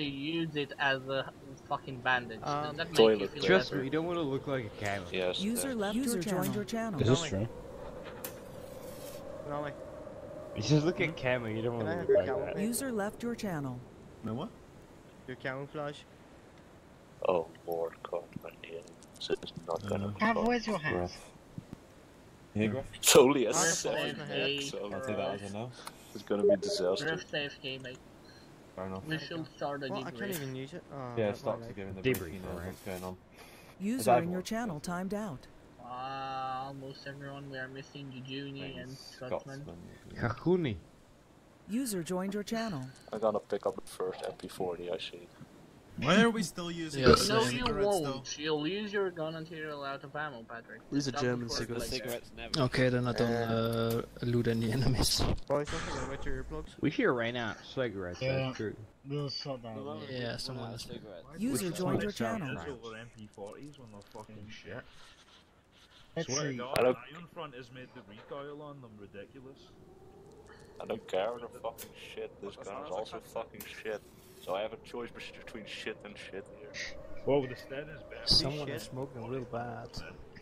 to use it as a fucking bandage. Um, that toilet you feel Trust me, you don't want to look like a camel. Yes. User left User your joined channel. your channel. Is this Nolly. true? Nolly. You just look at camel, you don't want to look like camel? that. User left your channel. My what? Your camouflage. Oh Lord, God, my dear. This is not gonna Uh, be Have fun. where's your hat? Griff. You hear It's only a seven Hey, so I'll take that as a no. it's gonna be disaster. Drift AFK, mate. Fair enough. We should start a Well, I can't even use it. Oh, Yeah, that's stocks my are giving the Debrief, brief, you know alright. what's going on. User in your watched channel timed out. Uh, almost everyone. We are missing Jujuni and Scotsman. Scotsman. Kakuni. User joined your channel. I'm gonna pick up the first MP40 I see. Why are we still using Yes. the No, cigarettes you though? won't. You'll use your gun until you're out of ammo, Patrick. These are That German would cigarettes. like- Okay, then I don't uh, loot any enemies. Boys, don't forget about your earplugs. We hear right now cigarettes, Yeah. that's true. We'll sort that out. Yeah, someone is. User joined your channel. over MP40s when they're fucking shit. Let's Swear to see. God, I don't- Iron Front has made the recoil on them ridiculous. I don't care, they're fucking shit. This gun is also fucking shit. So I have a choice between shit and shit here. Well, the Sten is better. Someone shit. is smoking real bad.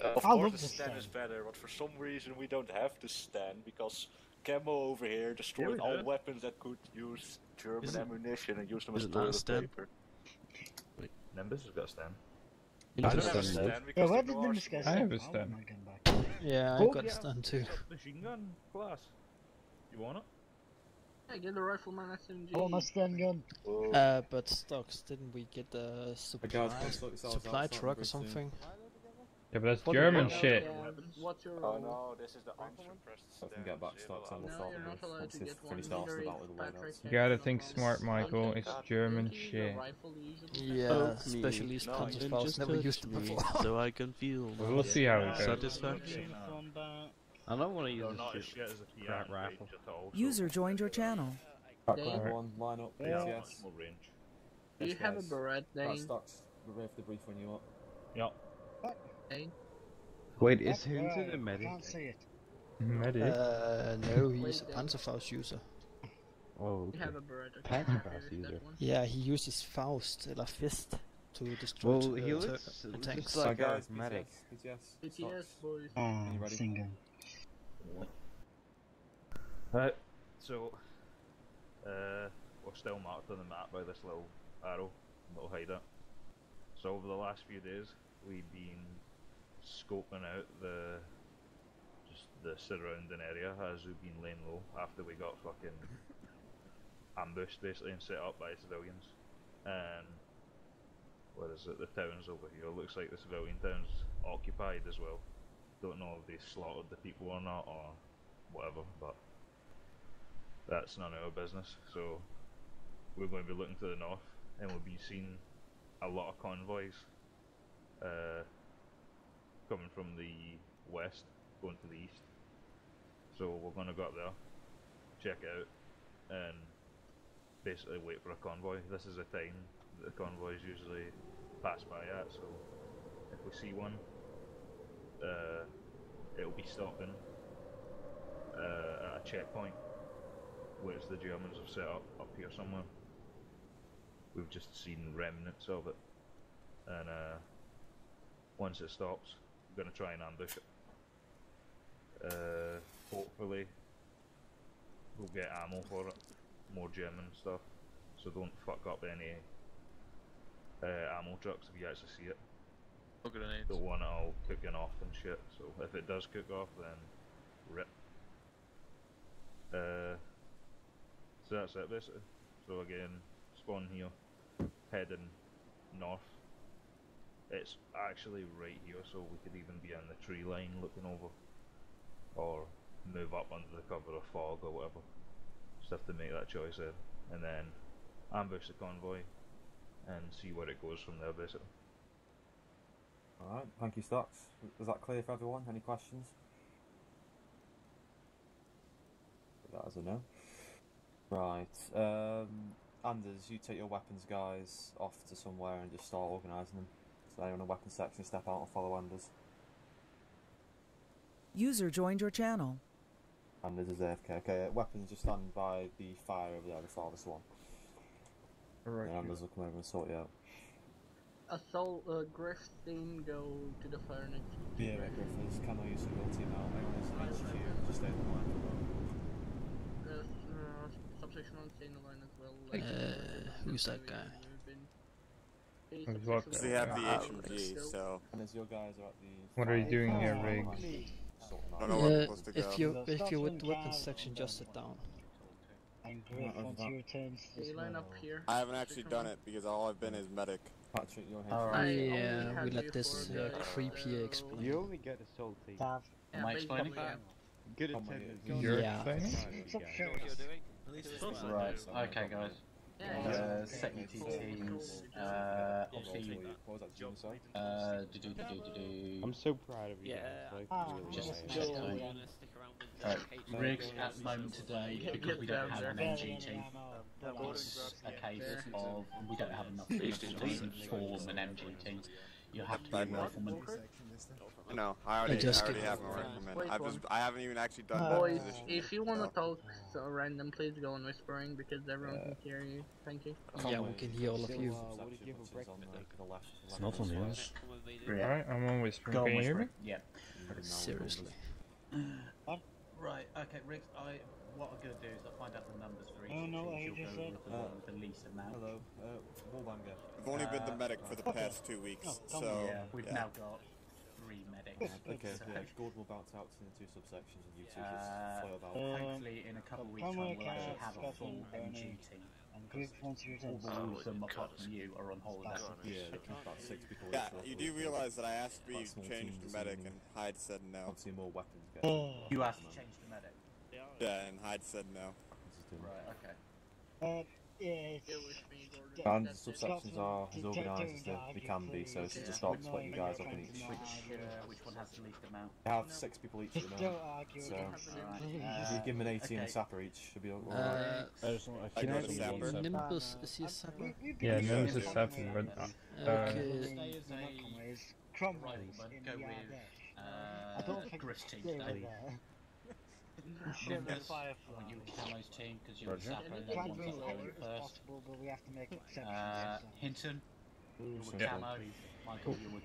Uh, of I course love the the Sten Sten. is better, but for some reason we don't have the Sten because Camo over here destroyed we all do. weapons that could use German Is it- ammunition and used them as it not a toilet Sten? paper. Nimbus has got a Sten. I don't have a Sten, Sten Yeah, because where the did the doors- mosquito I have a Sten. want my gun back. Yeah, I Oh, got yeah. a Sten too. Machine gun class. You want it? Yeah, get the rifleman SMG. I want my stun gun. Whoa. Uh, but stocks, didn't we get the supply, guys can sort supply it's truck or very soon. something? Yeah, but that's What German about, shit. uh, What's your Oh no, this is the unsuppressed So if we stand. get back stocks and we'll out. No, start you're the not brief allowed once to we've one finished off the battle with the Patrick whiteouts. has gotta think smart, Michael. Okay, German shit. Yeah, does that. specialist No, comes you files never used it before. so I can feel We'll see how it goes. satisfaction. Combat. I don't want to use not as this shit shit. as a crap rifle. range at all. so User joined your channel. Back Dave? when everyone line up, Yeah, BTS. much more range. Do you Yes, have a. Beret, Back Dane? stocks, we're ready the brief when you want. Yep. Dane? Wait, is Where Hinton are a you? I medic? can't see it. Medic? Uh, no, he's a Wait, uh, Panzerfaust user. Oh, okay. have a Beret. okay. Panzer Maybe Faust it's that user. Yeah, he uses Faust, or fist, to destroy Well, t- he uh, looks, t- looks tanks. like a medic. BTS, BTS, BTS, boys. Ah, you Right. So, uh, we're still marked on the map by this little arrow, little hideout. So over the last few days, we've been scoping out the just the surrounding area as we've been laying low after we got fucking ambushed basically and set up by civilians. And what is it? The town's over here. Looks like the civilian town's occupied as well. Don't know if they slaughtered the people or not or whatever, but that's none of our business. So we're going to be looking to the north, and we'll be seeing a lot of convoys uh, coming from the west, going to the east. So we're going to go up there, check it out, and basically wait for a convoy. This is the time that the convoys usually pass by at. So if we see one, uh, it'll be stopping uh, at a checkpoint which the Germans have set up up here somewhere. We've just seen remnants of it, and uh, once it stops, we're going to try and ambush it. Uh, hopefully, we'll get ammo for it, more German stuff, so don't fuck up any uh, ammo trucks if you actually see it. No grenades. Want it all cooking off and shit. So if it does cook off, then rip. Uh, so that's it basically. So again, spawn here, heading north. It's actually right here, so we could even be on the tree line looking over, or move up under the cover of fog or whatever. Just have to make that choice there, and then ambush the convoy and see where it goes from there basically. Alright, thank you, Stocks. Was that clear for everyone? Any questions? Put that as a no. Right, um, Anders, you take your weapons guys off to somewhere and just start organising them. So anyone in the weapons section, step out and follow Anders. User joined your channel. Anders is AFK. Okay, uh, weapons just stand by the fire over there, the farthest one. Right. And Anders will come over and sort you out. Assault, uh, Griff team go to the fire next to Yeah, right, Griffiths. Camo use of your team out. Everyone is in HQ. Just stay in the line. the uh, subsection on stay in the line as well. Uh, who's that guy? Who's what have the Uh, HMG, so And as your guys are. What are you doing here, fire, Riggs? sort them I out. don't know where I'm Yeah, supposed to go. if you if you're with the weapons section, just sit down. And Griff, Right, once right. he returns to Stay this line up level. here. I haven't actually done it because all I've been is medic. Patrick, you're here. I only Yeah, we let this for uh, the, creepy uh, explain. You only get assault team. Tav. Yeah, Am I explaining? yeah. Good attendance. you- You're Yeah. explaining? Stop showing us. Right, okay guys. Yeah, Uh, yeah. set your two Cool. teams. Cool. Uh, obviously, What was that, junior side? uh, do do do do do do. I'm so proud of you Yeah. guys. Like, Ah, really Just let's nice. Check go. rigs at the moment today because we don't have an MG team. It's a case of we don't have enough people to form an MG team. You have to be a rifleman. No, I already, I just already have my recommend. Wait I've just, I haven't even actually done uh, that Boys, position. if you want to so. talk so random, please go on whispering because everyone can hear you. Thank you. Yeah, we can hear all of you. Subsection, what did you have which for is on the, breakfast? the left. It's not on yours. Alright, I'm on whispering. Go on Can you hear me? whispering. Yeah. Seriously. Right, okay, Riggs, I, what I'm going to do is I'll find out the numbers for each Oh, of no, the what teams. he You'll just go said. with the one with the least amount. Hello, uh, Wallbanger. I've only been the Uh, medic for the past two weeks, Oh, so yeah, we've yeah. now got three medics. Okay, so yeah, Gord will bounce out to the two subsections and you two Uh, just float about. Uh, hopefully in a couple of weeks' time we'll actually have a full Bernie. MG team. And Griff, once he returns. All of them apart from you are on holiday. yeah, about six people. Yeah, you do realize that I asked me to be Quite changed to medic, and and Hyde said no. I'll see more weapons get. Oh. You asked to change to medic. Yeah, and Hyde said no. This is doing- Right, okay. Uh, yeah, And That's it. subsections are as organised as they, they can be, so it's Yeah. just start splitting you guys up in each. uh, Which, uh, which one has the least amount? They have six people each at the moment. So, against Alright, it, uh, please. If you give them an 18 okay. sapper each, should be alright. Uh, I just want I can go I to be Sapper. Nimbus, is he a I'm- sapper? we- we've Yeah, Nimbus is it sapper, but, uh, Okay. Stayers and Malcolmways, Cromwells Right, in go with, Ardesh. I Uh, don't think Griff's team today. There. Shit, Nimbus, the I want you Camo's team because you're Roger. sapper and they the tried ones to be are as going first. possible, but we have to make exceptions. Uh. Hinton, you're Yeah. Camo. Michael, you're with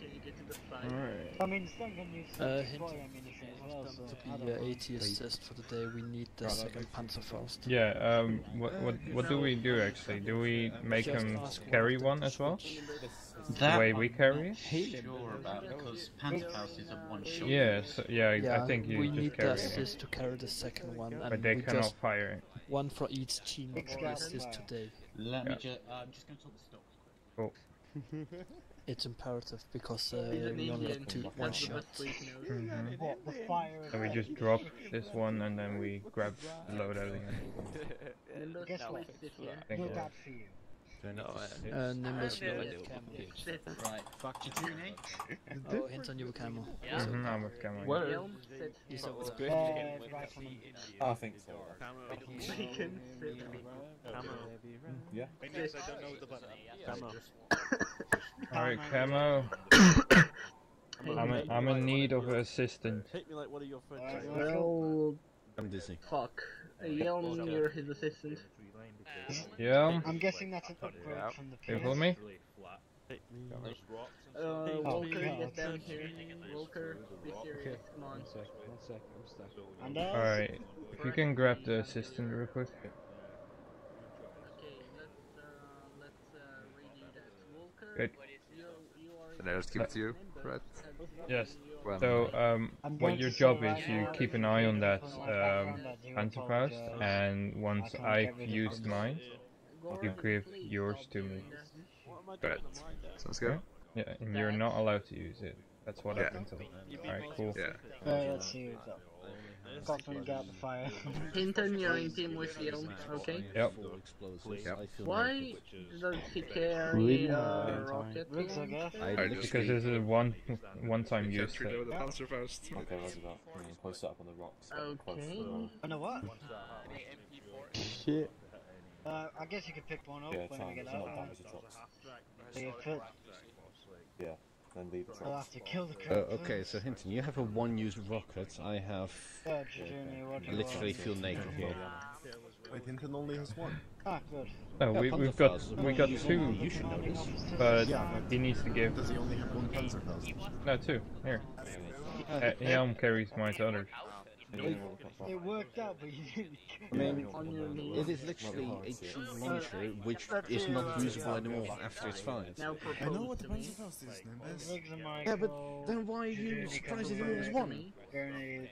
Can you get to the side? Alright. I mean, some can use Uh, some ammunition as well, so to be know. uh, 80 assist for the day, we need the second Panzerfaust. Yeah, um, what, what, what do we do actually? Do we make him carry one as well? Switch. The That way we carry not it? sure about because Panzerfaust is a one shot. Yeah, so, yeah, I- Yeah, I think you we just need the carry it. assist to carry the second one, and But they cannot fire it. one for each team Big for sky assist today. Let me just. Uh, I'm just going to talk the stocks. Cool. It's imperative because uh, we only Indian. have two one the shot. best way to know. Mhm. What, So we just drop this one and then we grab the loadout again. Nimbus, Guess what? please sit here. Thank No you. bad for you. Uh, Nimbus, Yeah, you yeah. with camo. Sit. Right, fuck Jajuni. Oh, Hinton, you with camo. Mhm, I'm with Cameron. Yelm, sit. He's not with Uh, right from I think so. Bacon. Yeah. Alright, Camo. I'm, in, I'm in need of assistance. Hit me like one of your friends. Well, I'm dizzy. fuck. Yelm, you're his assistant. Yeah? I'm guessing that's an upgrade from the You PS. follow me? Uh, Oh, Walker, God. get down here. Walker, be serious. Come on. One sec, one sec, I'm stuck. And uh, Alright, if you can grab the assistant real quick. Okay, let's uh, let's uh, redo that. Walker, Good. you you are. And I just give it to you, right? Yes. When- So, um, what your job is, you keep an eye on that because um, I found that you Panzerfaust, apologize. and once I've get rid of used mine, you give yours to me. Right. Sounds good. Yeah, and you're not allowed to use it. That's what I've been told. Alright, cool. Yeah. Let's see what's up. Scotland got the fire. Hinton, you're in team with Yelm, okay? Yep. Yep. Why does he carry uh, rocket? Riggs, I guess. Just Because this is a one one time use. Can't reload the Yeah. Panzerfaust. Okay, roger that. I'm gonna post it up on the rocks. quite close to the Okay. road. I know what? Shit. Uh, I guess you could pick one up Yeah, when try we get there's out. not damage to trucks. So. Yeah. Then leave the I'll have to kill the Uh, okay, so Hinton, you have a one-use rocket. I have. Yeah, Junior, what do I you literally feel naked here. Wait, Hinton only has one. Ah, good. No, Yeah, we, we've got Panzerfaust. we got two, You should know this. but Yeah, he needs to give. Does he only have one Panzerfaust? No, two. Here. Uh, Helm carries my others. It worked out, but you didn't. I mean, it is literally a cheap launcher which is not usable anymore after it's fired. Now I know what the propose to me. Panzerfaust is, Nimbus. Riggs and Yeah, but Michael, then why are you Junior surprised that Cumberbatch, it was one? Gurney,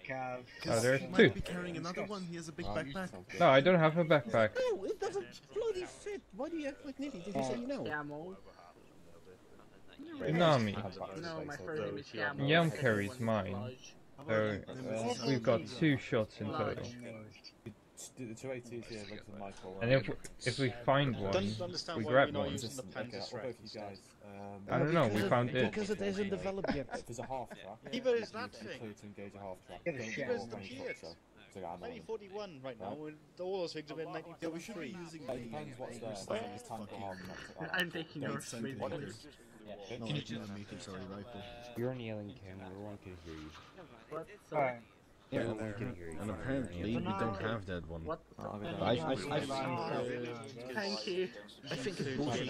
Oh, there's he two. might be carrying another one. He has a big oh, backpack. No, I don't have a backpack. No, it doesn't bloody fit. Why do you act like an idiot? Did you say no? Yamo. Nami. No, my first name is Yamo. Yam Second carries is mine. Lodge. So we've got two shots in total. The two ATs here, Riggs and Michael. And if if we find one, we grab one. Okay, I'll go Strike for you instead. guys. Um, I don't know, we found it. Because it isn't developed yet. There's a half track, Neither is that you thing. clear to engage a half track. Give a Don't shit. go Neither is the when you Fiat. touch her. So yeah, I know. 1941 right now, all those things have been Yeah, we should be 1943. It depends what's there. the. So there's tank or half track. I'm taking your Eight space. centimeters. Yeah. No, 18 millimeters, sorry, rifle. You're kneeling, Ken. Everyone can hear you. What? Alright. Yeah, Everyone can hear you. and apparently we don't have that one. What? I'll I, down. I, I, Thank you. I think it's bullshit.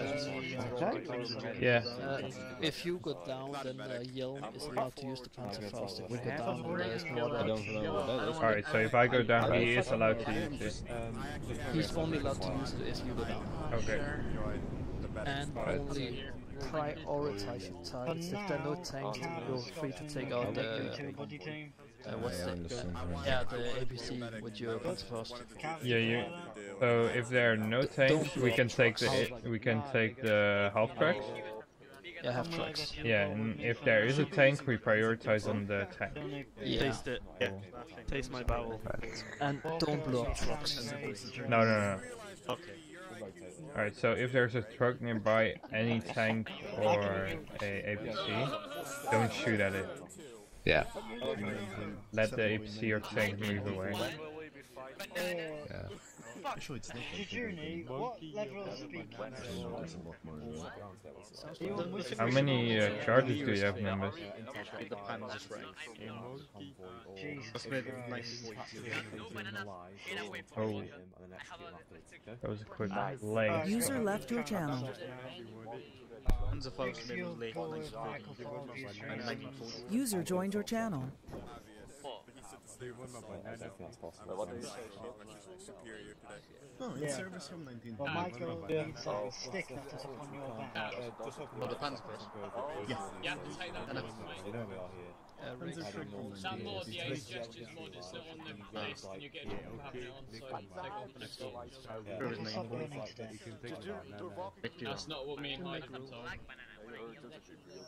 Yeah. Uh, if you go down, then uh, Yelm is allowed to use the Panzerfaust. If you go down, then there is no I don't know what that is. Alright, so if I go down, he is allowed to use it. Um, He's only allowed to use it if you go down. Okay. And only prioritize your targets. If there are no tanks, then you're free to take out the. Buddy team. Uh, what's I the, understand. yeah, the APC with your Panzerfaust. Yeah, you. So if there are no tanks, we can take the we can take the half tracks. Yeah, have tracks. Yeah, and if there is a tank, we prioritize on the tank. Yeah. Taste it. Yeah. Taste my bowel. And don't blow up trucks. No, no, no. Okay. Alright, so if there's a truck nearby, any tank or a APC, don't shoot at it. Yeah. Let the APC or tank move away. Yeah. Actually, it's not that big of a Junior, thing. what level of speed can There's a lot more than that. How many uh, charges do you have, members? The Panzer Strike. Jesus Christ. Oh, that. was a quick leg. User left your channel. Panzerfaust made in late 1940 and 1940. User joined your channel. I don't think that's possible. No, in Yeah. service from 19. But Michael needs a stick that is upon your back. Oh, the Panzerfaust. Yeah. Yeah, take that And. You know we are here. Uh, Riggs. Heading north. That mod, yeah, his gestures mod is not on the list, and you're it from having it on, so take off the next one. Yeah, Where is it's my- like this. That's not what me and Hyde have been told.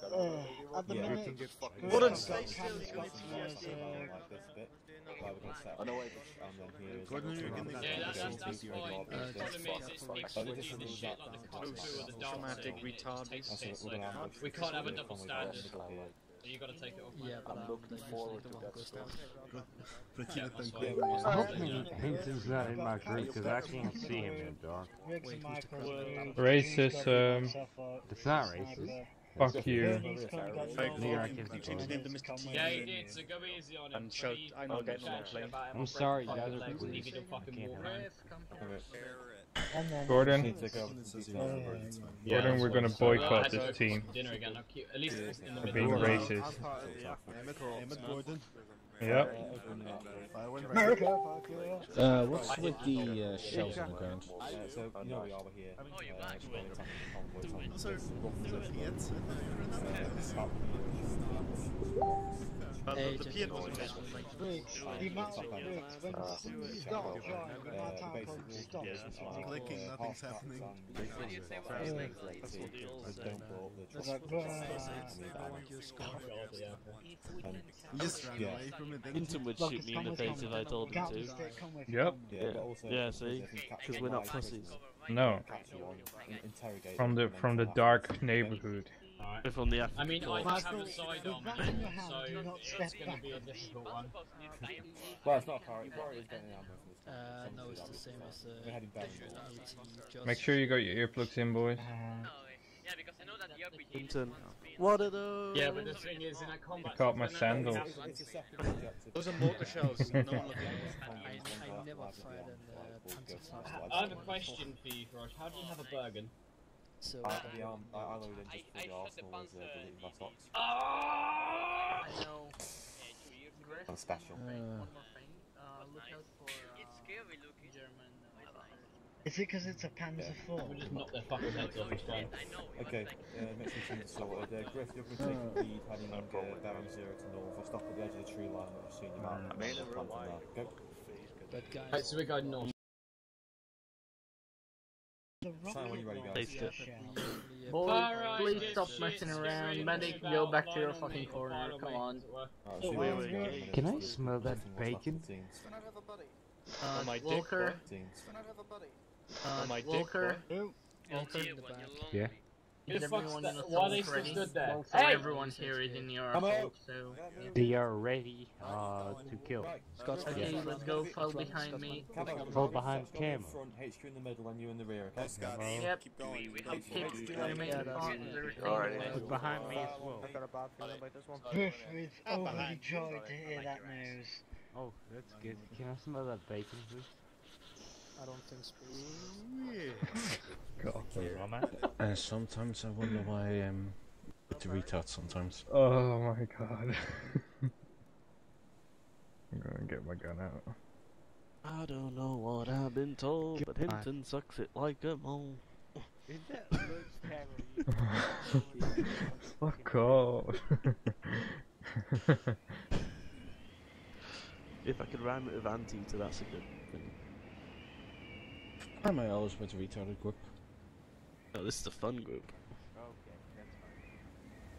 Uh, at the Yeah. minute, What Gordon is- Scott's Yeah, that's, that's, that's fine. The problem is, it's the shit like the or the like, gonna have this- we can't have a double standard. middle. You gotta take it off. Yeah, but I'm looking forward to that stuff. Pretty Yeah, let that's them fine. go. I hope Hinton's not in my group because I can't see him in the dark. Riggs and Michael, Racist, um, It's not racist. Fuck you. He's probably got Fake no New York idea is the what truth. he's Named him Mr. coming Yeah, he did, so go easy on him. And shout, He- I'm not getting on shout that shit plane. I'm sorry, fucking you guys are legs and police. he could fucking I can't walk help around. And then Gordon, Need to go. It says Uh, you're over, it's fine. Gordon, we're gonna boycott had this team for Dinner again. At least in the for middle. being of the- racist. Emmett, Emmett Yep. America, fuck you. Uh, what's with the uh, shells on the ground? Uh, so you know we are we're here. Uh, we're going to tank the convoy, tank Those are this rough those are Fiats. But Hey, the just- Fiat wasn't just like Riggs, the amount of Riggs, when you stop drawing, the amount of time called stop. Clicking, nothing's happening. It's like, blah. He just ran Yeah. away from it. didn't Hinton would Look, shoot it's me in the come with face if I come. told him Count to. the stick, come with Yep. come. Yeah, but also, Yeah, also see? if you capture 'Cause we're not one, pussies. No. capture one, in- interrogate From them, the and then from the come dark after. Neighborhood. We're from the I mean, I just have a side with arm, that man, in your hand, do so it's gonna be a difficult one. Well, it's not a priority. Priority is getting the ammo from this. Uh, no, it's the same as tank. uh, We're heading down Make sure you got your earplugs in, boys. Uh, Hinton. What are those? Yeah, but the thing is, in a combat. You caught my sandals. happens. It's a second objective. Those are mortar shells. no one looking I, I never fired an uh, I have a question for you, Raj. How do you have a Bergen? So, I, the arm, I, I loaded in just for the Arsenal was uh, deleting my socks. I know. I'm special. Uh, One more thing. Uh, look out for uh, German. Uh, Is it because it's a Panzer Yeah. IV? We just knock their fucking heads off. It's fine. Okay, uh, next thing's sorted. Uh, Griff, you're going to take the lead heading uh, bearing zero to north. We'll stop at the edge of the tree line that we've seen you map. I mean, and we're plan from alive. there. Go. but guys, Right, so we're going north. The Sign when you're ready, guys. Taste it. usually, uh, Boys, please stop messing around. Medic, go back to your fucking corner. Come on. Alright, Oh, so wait, wait, going wait. to Can I smell that nothing was left bacon? for teams. Uh, my dick, Walker. Teams. Uh, my dick, Walker. Walker Walker. in the back. Yeah. Who Is the everyone that? in the Why are they still ready? stood there? Well, so Hey! everyone here is in your Come so... yeah. They are ready uh, to kill. Right. Scott's Okay, front. let's go. Fall behind me. front. Fall behind Scott, go in Cam. front, HQ in the middle, and you in the rear, okay? Oh, Scott, Yep. keep going. Keep, Keep keep, going. keep remain Yeah, that's- calm, everything Alright. Look behind me as well. I got a bad feeling about this one. Griff is overjoyed to hear that news. Oh, that's good. Can I smell that bacon, please? I don't think space so. And uh, sometimes I wonder why I am to retard sometimes. Oh my god. I'm gonna get my gun out. I don't know what I've been told, but Hinton sucks it like a mole. Is that lunchtime Fuck off. If I could rhyme it with anteater, that's a good thing. I might always with a retarded group. No, this is the fun group.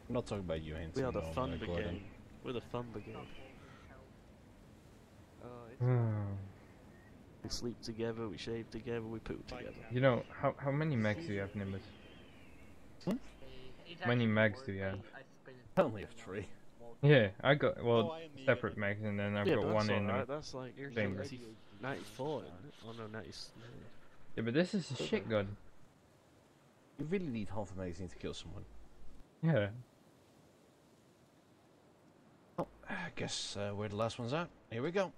I'm not talking about you, Hanson. We are the no, fun uh, Gordon. We're the fun brigade. We sleep together, we shave together, we poop together. you know, how, how many mags do you have, Nimbus? how Many mags do you have? I spin it. I only have three. Yeah, I got, well, separate mags and then I've yeah, got one in alright, the that's like chamber. 90, 94, isn't it? Oh no, 90, Yeah, but this is a shit gun. You really need half a magazine to kill someone. Yeah. Oh, I guess uh, we're the last ones out. Here we go.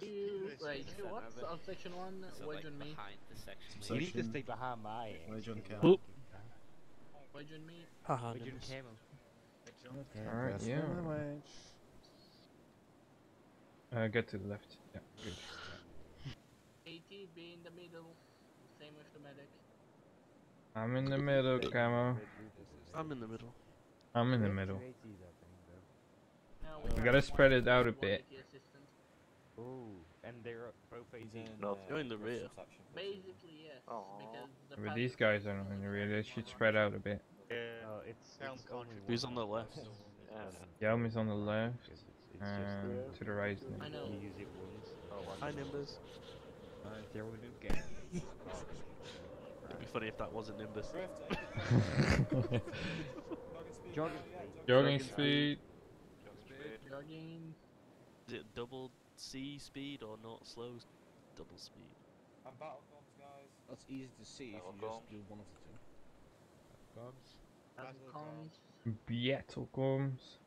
You, wait, you what's on section one? Wait on me. You need to stay behind my ass. Wage on Cam. Oop. Wait on me. Haha, Would you nimbus. Alright, yeah. my. Uh, get to the left. Yeah, good. 80, be in the middle. Same with the medic. I'm in the middle, camo. I'm in the middle. I'm in the middle. Now We gotta spread it out a bit. quality assistant. Oh, and they're both He's 18. in, No, uh, you're in the Griff's rear. section. Basically, yes. Aw. Because the But these guys are not in the rear, they should spread out a bit. Yeah, Uh, it's, it's only Who's on the left? Yeah. Yelm is on the left, It's, it's and just to the right. is I Nimbus. know. you use there we go. It'd be funny if that wasn't Nimbus. Griff, Jogging Jogging speed. Jogging. Is it double C speed or not slow double speed? I'm battle comms, guys. That's easy to see if you just do one of the two. Battle comms. Battle comms. Hold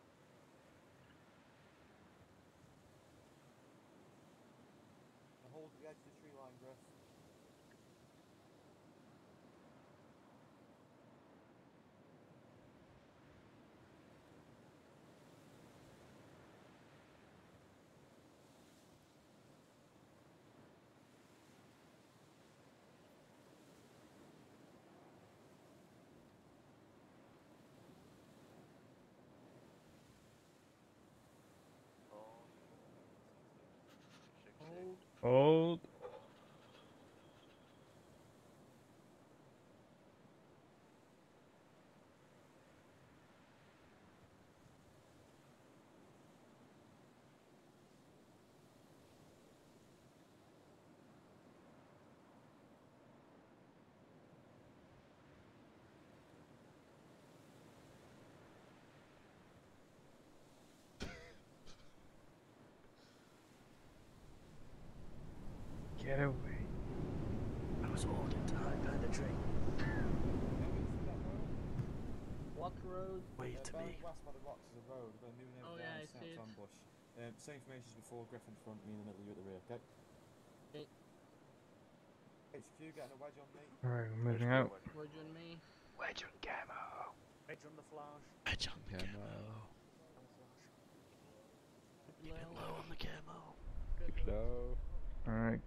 Get away. I was ordered to hide behind a tree. What road. Wait to me. west by the rocks is a road. We're moving over Oh, yeah, and I set see up it. to ambush. Um, same information as before. Griffin front, me in the middle, you at the rear. Okay. Okay. HQ getting a wedge on me. Alright, we're moving out. Wedge on me. Wedge on camo. Wedge on the flash. Wedge on the camo. Keep it low on the camo. Keep low. Alright,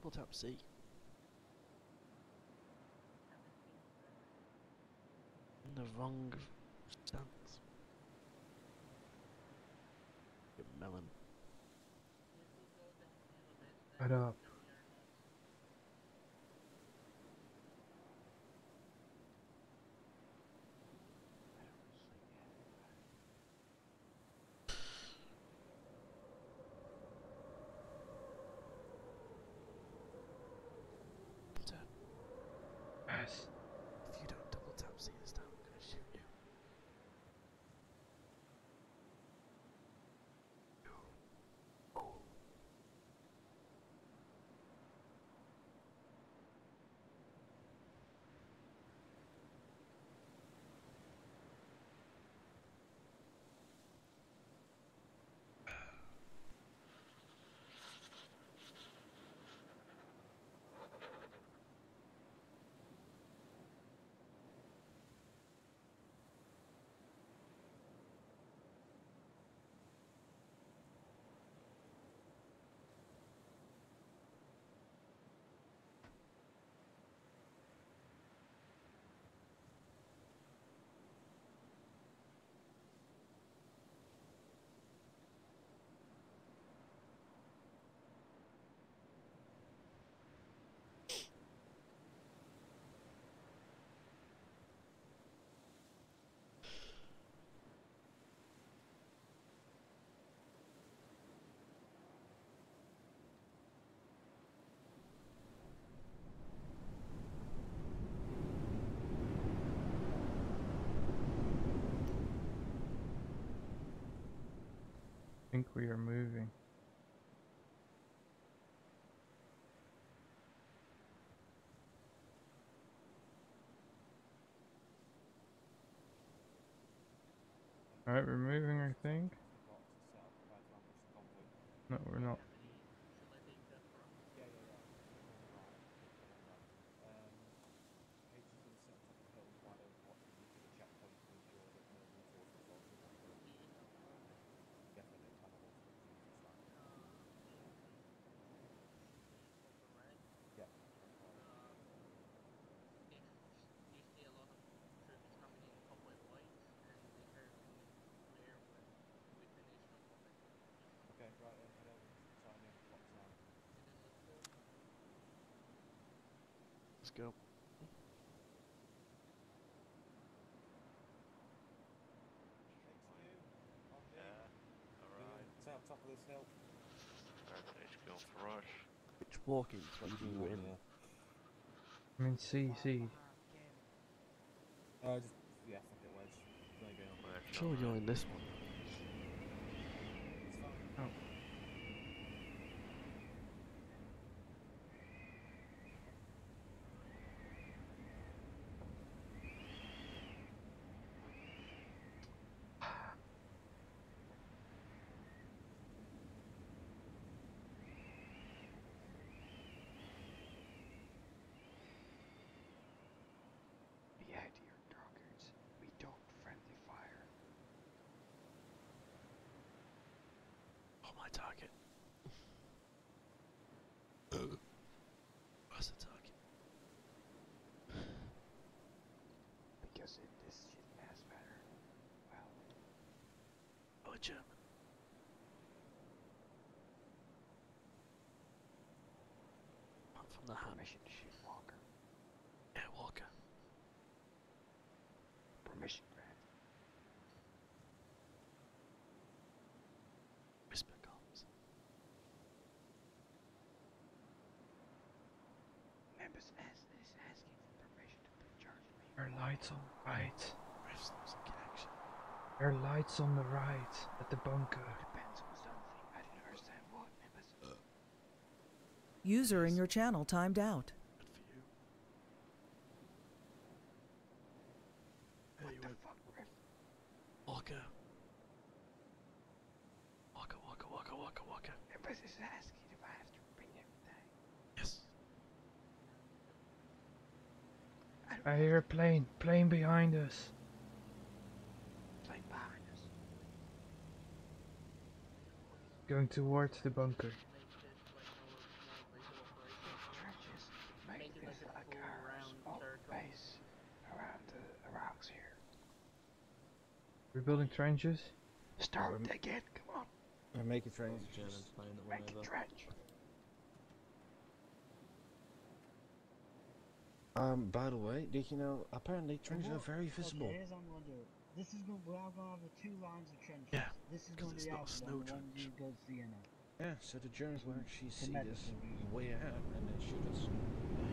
Double tap C. In the wrong stance. You melon. Shut up. Think we are moving. Alright, we're moving, I think. No, we're not. Do you see a lot of troops coming in Let's go. Stay up top of this hill. HQ for rush. Which walking? What you were in? I mean, C, C. Uh, just, yeah, fuck it, wedge. There you go. Sure, you're in this one. My target. Oh. Where's the target? Because if this shit has better, well, Oh, German. I'm from the hand. permission to shoot Walker. Yeah, Walker. Permission granted. Whisper comms. Members ask is asking for permission to put charge of me. There are lights on the right. Riffs music in. There are lights on the right at the bunker. Depends on something. I didn't understand what, members. User in your channel timed out. What the fuck, Riff? Walker. Walker, Walker, Walker, Walker, Walker. Members is asking if I have to bring everything. Yes. I hear a plane. Plane behind us. Plane behind us. Going towards the bunker. Trenches make this like our small base around the rocks here. We're building trenches. Start again, come on. We're making trains. Germans playing at one Make a trench. Um, by the way, did you know, apparently trenches are very visible. Okay, here's I'm gonna do. This is going. We are gonna have the two lines of trenches. Yeah, This is 'cause gonna it's be not out snow one, the one you go to the inner. Yeah, so the Germans will actually see medical this way ahead and then shoot us.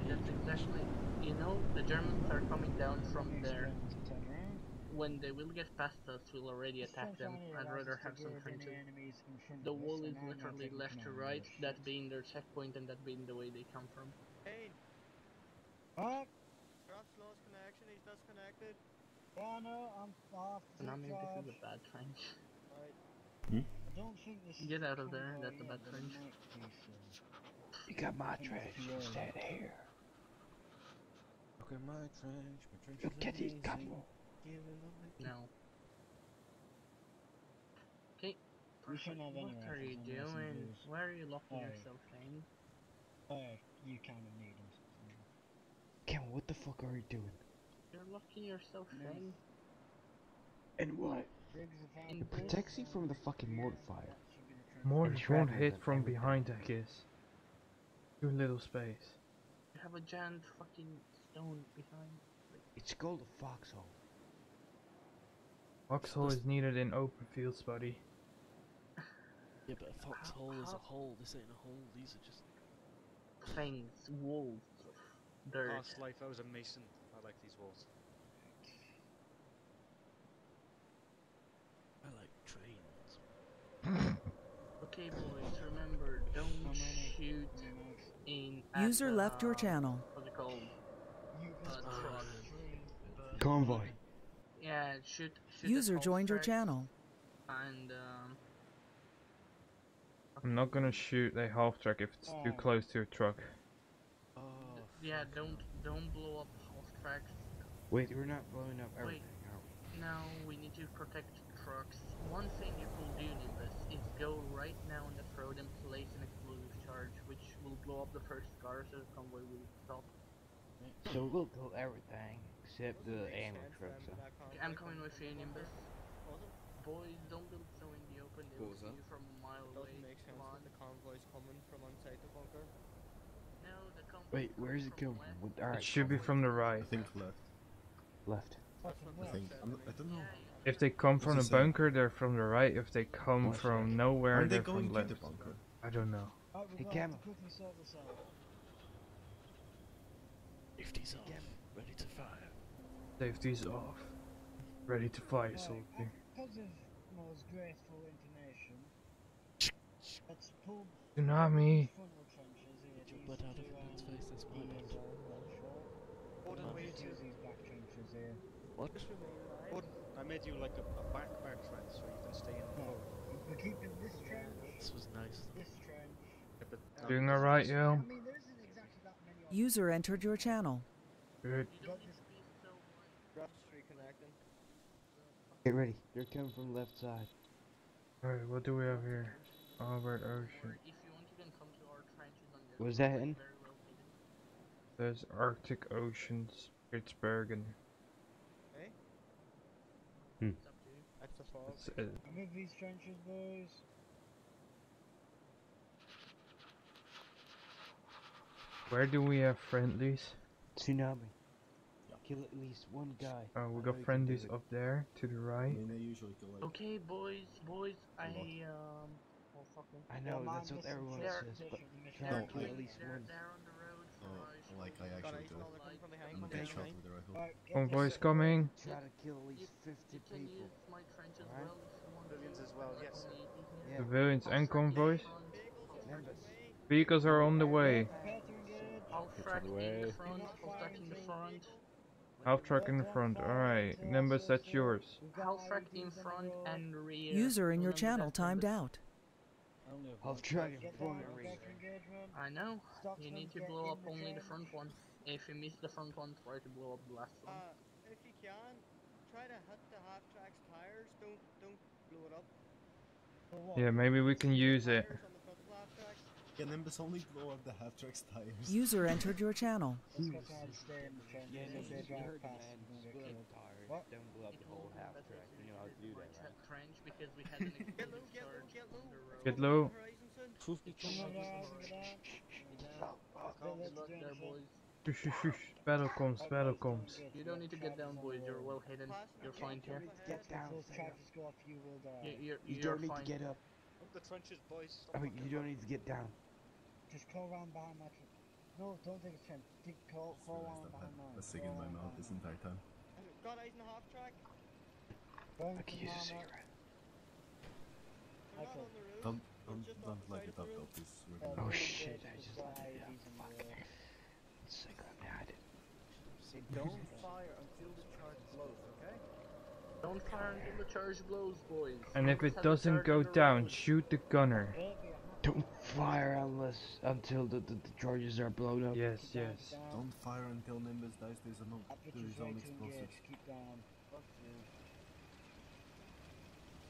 That's exactly. You know, the Germans are coming down from there. When they will get past us, we'll already attack them. I'd rather have some get trenches. enemies The wall is literally left to right, that being their checkpoint and that being the way they come from. Hey, Fuck! Drops lost connection, he's disconnected. Yeah, no, I'm off. And I mean, this charge. is a bad trench. I don't think this Get out of there, that's a yet, bad but it trench. might be soon. You got my trash think trench it's the instead early. here. Look at my trench, my trench Look is at it, amazing. couple. No. Okay. We shouldn't What are you rifles unless we doing? lose. Why are you locking Alright. yourself in? Uh, you kind of need them. Ken, what the fuck are you doing? You're locking yourself No. in. And what? It protects you from the fucking mortar fire. More And won't hit from everything. behind, I guess. Too little space. You have a giant fucking stone behind. It's called a foxhole. Foxhole is needed in open fields, buddy. Yeah, but a foxhole is a hole. This ain't a hole. These are just. Things, walls of dirt. Past life, I was a mason. I like these walls. I like trains. Okay, boys, remember, don't shoot in. User the, left your uh, channel. What's it called? Uh. Convoy. Yeah, shoot. shoot User joined your channel. And um, I'm not gonna shoot a half track if it's too Oh. close to a truck. Yeah, don't don't blow up half tracks. Wait, we're not blowing up Wait. everything, are we? No, we need to protect trucks. One thing you will do, Nimbus, is go right now on the road and place an explosive charge, which will blow up the first car so the convoy will stop. So we'll kill everything except the ammo trucks. huh? I'm coming with you, Nimbus. Boys, don't build so in the open, they will What see you from a mile away. Doesn't make sense Come on. that the convoy's coming from inside the bunker. No, the convoy Wait, where is it going? What- Alright. It should be from the right. I think left. Left. I think. I'm, I don't know. If they come from the say? bunker, they're from the right. If they come What's from that? nowhere, Aren't they they're going from to left. the bunker? I don't know. Hey, Camel. Safety's off. Ready to fire. Safety's off. Ready to fire, soldier. Because of most graceful intonation, let's pull Tsunami. frontal trenches here. Get your These butt out of two, Ian's face, that's my these, uh. Gordon, I'll we do- these back trenches here. What? Gordon, I made you like a, a backpack trench so you can stay in the No, boat. we're keeping this trench, This was nice. this trench. Yeah, but Doing alright, I mean, exactly that many of User entered your channel. Good. Got this reconnecting. Get ready. They're coming from left side. Alright, what do we have here? Albert Ocean. Or if you want, you can come to our trenches on the Was that in? Very well hidden. There's Arctic Oceans, Spitsbergen. Hey? Hmm. It's up to you. Extra fog. It's, uh, Move these trenches, boys. where do we have friendlies? Tsunami. Kill at least one guy. Oh, we I got know you can friendlies up there to the I right. mean, they usually go like. Okay, boys, boys, I um, oh fucking. I know, that's what everyone says, but They're, No, kill at least they're, one. they're on the road for Oh, us. Like I actually it, do. coming the I'm hand. getting Okay, shot with the rifle. Right, get Convoy's coming. Try to kill at least 50 people. use my trench as Alright. well if you want. Civilians as well, yes. on the easy here. Yeah. Civilians and Half track in convoys. Vehicles are on the way. Prepare to engage. Half track in the front, half track in the front. Half truck in the front. Alright, Nimbus, that's yours. Half track in front and rear. User in your channel timed Nimbus. out. Half track in Get front down, and prepare rear. for engagement. I know. Stock You need to blow up the only the front one. If you miss the front one, try to blow up the last one. Uh, if you can, try to hit the half track's tires. Don't don't blow it up. Yeah, maybe we can use it. Tires on the front of the half track. Yeah, Nimbus only blow up the half track's tires. User entered your channel. Let's go try and stay in the trench. Yeah, no, they drive past, man. we're gonna Split get up killed. tires. What? Don't blow up the whole half track. To You know how to do use that, my right? trench because we had an Get low, explosive get low, charge get low. on the road. Get low. Horizon soon. Proof me Come on, wrong. guys, get out. Calm, good luck there, boys. Shush, shush, shush. Battle comms, battle comms. You don't need to get down, boys. You're well hidden. You're fine here. Get down, Those Sarah. charges go off, you will. You, you're, You don't need fine. to get up. Up the trenches, boys. I mean, oh, you don't need to get down. Just call round behind my tr- No, don't take a trench. Dig, call, Just call realized round behind mine. a cig in my mouth behind this mine. entire time. Got eyes in the half track. Burn I can use a cigarette. We're not Okay. on the road. Don't, We're don't, don't light it up though, please. We're gonna- Oh don't shit, I just got lighted it up. Fuck. Cigarette, yeah, I did. Don't fire until the charge blows, okay? Don't fire until the charge blows, boys. And if it doesn't go down, shoot the gunner. It'll be a half- Don't fire unless until the, the, the charges are blown up. Yes, yes. Don't fire until Nimbus dies. There's no, Object there is is own explosives. Keep down. Fuck you.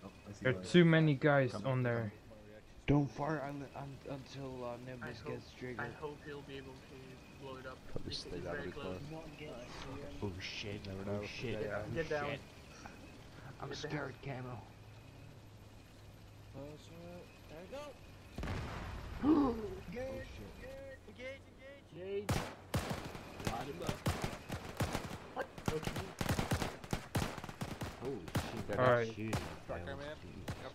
Oh, There are too many guys Come, on there. Don't fire un, un, until uh, Nimbus hope, gets triggered. I hope he'll be able to blow it up. Probably because stay it's down very close. close. Do not engage civilian. Oh shit, Never oh shit, Yeah. oh Get down. shit. I'm Get down. scared, Camo. There we go. Oh, Engage. Engage, engage. Jade. Light him up. What? Okay. Holy shit, they're not Alright. shooting. Tracker man.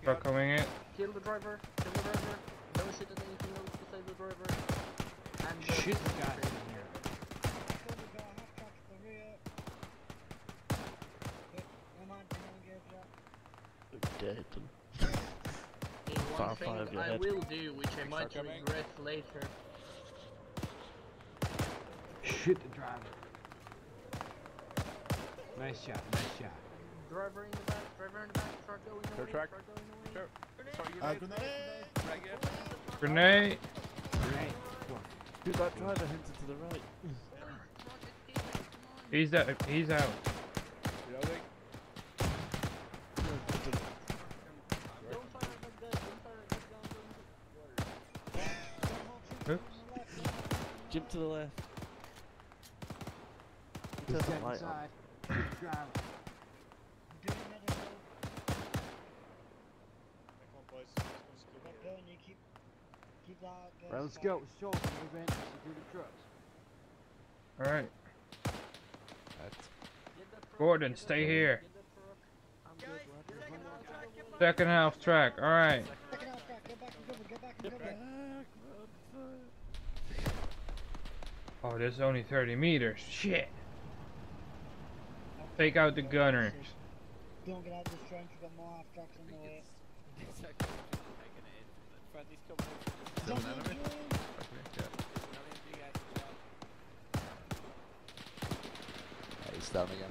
Up coming in. Kill the driver. Kill the driver. Don't shoot at anything else besides the driver. And uh, Shoot the guy in here. Cover got half track to the rear. Yep, no mind, do not engage that. Dead. One Far thing five, your I head. will do, which I might regret later. Shoot the driver. Nice shot, nice shot. Driver in the back. Driver in the back. Start going away. track. Start going away. Sure. Ah, grenade! Grenade. Grenade. Grenade. Dude, that driver hinted to the right. He's out. He's out. Reloading. Don't fire at that guy. Don't fire at that guy. Don't Oops. Jump to the left. He's Turn the dead light on. inside. Shoot the driver. Doing medical. Come on, boys. Let's go scoop Not here. burn you, keep, keep that. Right, let's go. Show us the event. Secure the trucks. Alright. Gordon, stay here. Second half track, alright. Oh, this is only 30 meters. Shit. Take out the gunners. Don't get out of this trench, we've got more half tracks on the way. He's down again.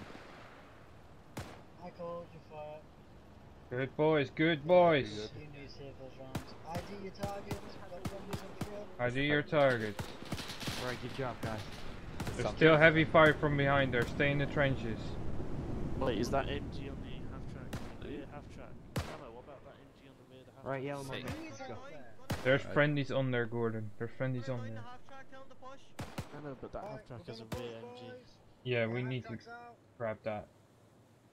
I called you for it. Good boys, good boys. You need to save those rounds. ID your targets, got zombies on field. ID your targets. Right, good job, guys. There's still heavy fire from behind there. Stay in the trenches. Wait, is that MG on the half track? The half track. Hello, what about that MG on the rear? The half Right, yellow track? man. Let's go. There's friendlies on there, Gordon. There's friendlies on there. I know, but that half track has a rear Yeah, we need to grab that.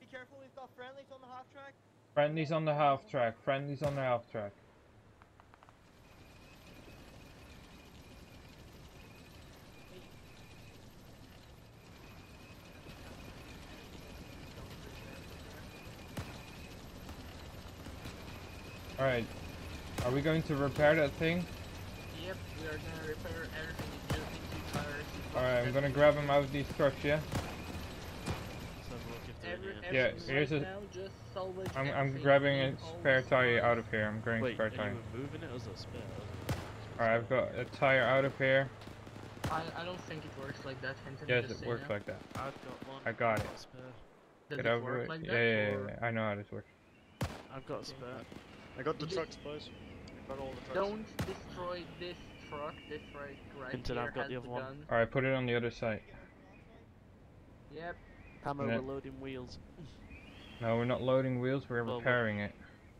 Be careful, we've got friendlies on the half track. Friendlies on the half track. Friendlies on the half track. Alright. Are we going to repair that thing? Yep, we are gonna repair everything in just in two tires. Alright, I'm gonna grab him out of these trucks, yeah? Every, Yeah, everything here's right a. Now, just I'm, I'm grabbing a spare tire out of here. I'm grabbing Wait, spare are tire. you removing it as a spare? Alright, I've got a tire out of here. I, I don't think it works like that, Hinton. Yes, it works you know. like that. I've got one. I got it. I've spare. Does Get it over work it. like yeah, that, yeah, yeah, yeah, I know how this works. I've got a spare. I got the trucks, boys. I all the trucks. Don't destroy this truck. This right, right Hinton, here I've got has the other one. gun. Alright, put it on the other side. Yep. Hammer, Yeah. we're loading wheels. No, we're not loading wheels, we're Well, we're- repairing it.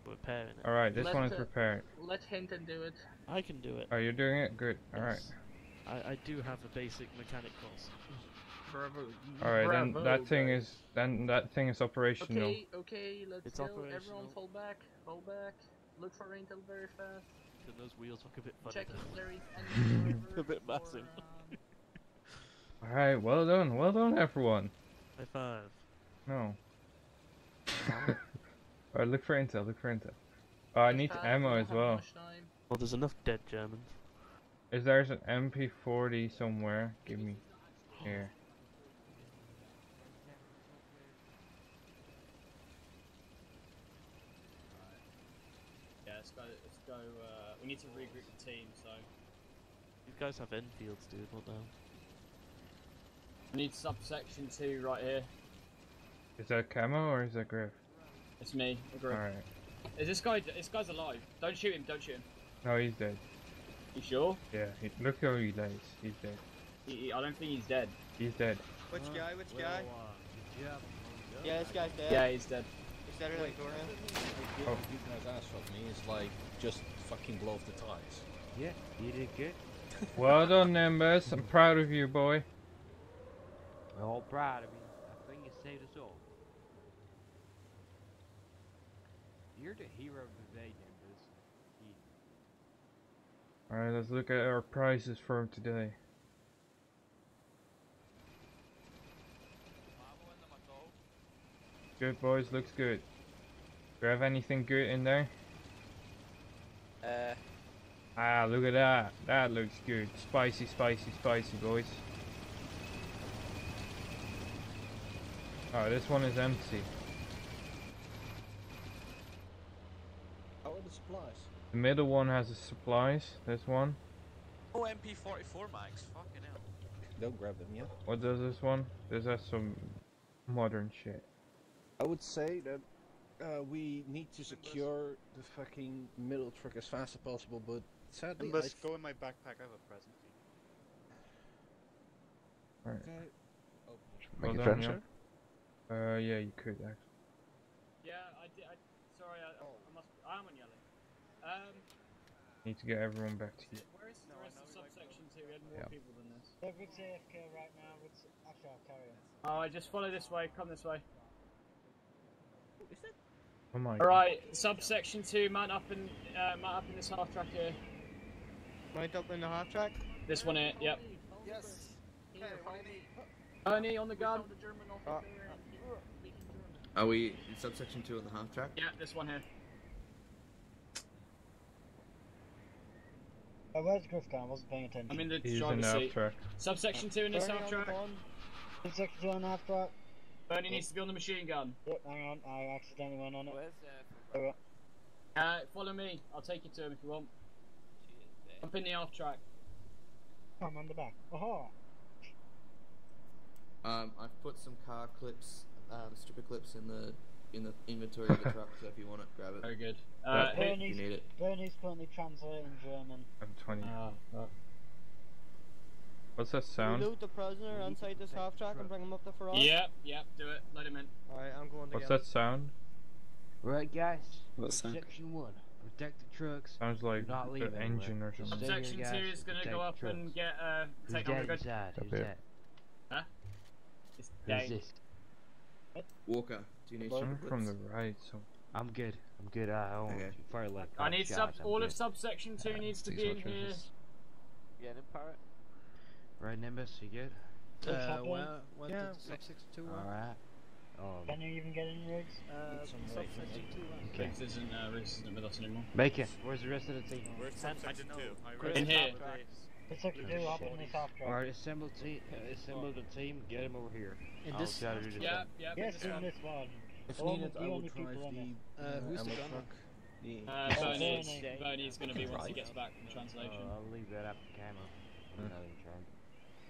We're repairing it. Alright, this Let, one is uh, repaired. Let Hinton do it. I can do it. Oh, you're doing it? Good. Alright. Yes. I, I do have a basic mechanic course. Bravo. Alright, then that thing guys. is then that thing is operational. Okay, okay, let's It's go. Everyone fall back, fall back. Look for intel very fast. Then those wheels look a bit funny. Check though. if there is any a bit massive. Alright, well done, well done everyone. High five. No. Alright, look for intel, look for intel. Oh, I need ammo as well. Well, there's enough dead Germans. Is there's an MP40 somewhere? Give me here. Yeah, let's go. Let's go. Uh, we need to regroup the team. So These guys have Enfields, dude. What the hell? we need subsection two right here. Is that a camo or is that Griff? It's me. Agree. Alright. Is this guy? This guy's alive. Don't shoot him. Don't shoot him. No, he's dead. You sure? Yeah, he, look how he lays. He's dead. He, he- I don't think he's dead. He's dead. Which guy? Which guy? uh, Yeah, this guy's dead. Yeah, he's dead. He's dead in the corner. Oh. You guys asked of me is like just fucking blow off the tires. Yeah, you did good. Well done, Nimbus. I'm proud of you, boy. We're all proud of you. I think you saved us all. You're the hero of the day, Nimbus. Alright, let's look at our prizes for today. Good boys, looks good. Do you have anything good in there? Uh, Ah, look at that. That looks good. Spicy, spicy, spicy, boys. Oh, this one is empty. How are the supplies? The middle one has the supplies. This one. Oh, MP44 mags. Fucking hell. Don't grab them, yeah? What does this one? This has some modern shit. I would say that uh, we need to secure the fucking middle truck as fast as possible, but sadly, I Let's go in my backpack. I have a present. Alright. Okay. Well Make a done, yeah. Uh, yeah, you could actually. Yeah, I did. I, sorry, I, I must. I'm on yellow. Um, Need to get everyone back to you. where is, where is the subsection two? We had more Yeah. people than this. Everyone's AFK right now. It's actually I'll carry on. Oh, I just follow this way. Come this way. Oh my. All right, subsection two. Mount up in uh, mount up in this half track here. Mount up in the half track. This one here. Yep. Yes. Ernie on the gun. Ah. Are we in subsection 2 on the half track? Yeah, this one here. Oh, where's Griff gone? I wasn't paying attention. I'm in the He's in driver's the half seat. track. Subsection 2 in this half track. Subsection 2 on the half track. Bernie needs to be on the machine gun. Yep, hang on, I accidentally went on it. Where's we go. Uh, follow me. I'll take you to him if you want. I'm in the off track. I'm on the back. Aha! Um, I've put some car clips, um, stripper clips in the in the inventory of the truck, so if you want it, grab it. Very good. Uh, who, you need it. Bernie's currently translating German. I'm 20. Uh, uh. What's that sound? Reload the prisoner inside this half track and bring him up the Ferrari. Yep, yep, do it. Let him in. Alright, I'm going to What's that sound? Right, guys. What's that? Section 1. Deck the trucks. Sounds like Do not leave the engine or something. Section 2 is going to go up trucks. and get, uh, take Who's on the that? Who's dead? Huh? It's Who's this? Walker, do you need Someone from the right, so... I'm good. I'm good. I don't okay. far left. I need sub. I'm all good. of subsection two uh, needs to be in here. Yeah, then pirate. Right, Nimbus, you good? Uh, well, well, yeah. subsection two. All right. Um, Can you even get in rigs? Uh, subsection 2 okay. Riggs isn't, uh, Riggs isn't with us anymore. Bacon, where's the rest of the team? Where's subsection 2? In here. Subsection 2, hop in this half track. Alright, assemble team. Uh, assemble the team. Get him over here. In I'll this try to do the Yeah, yeah. Yes, in this one. If Only- needed, I will only drive people the Uh, who's the ammo gunner? truck. The Uh, That's Bernie's, Bernie. Bernie's going to be once he gets back from translation. Uh, I'll leave that up to camera. I'm not in charge.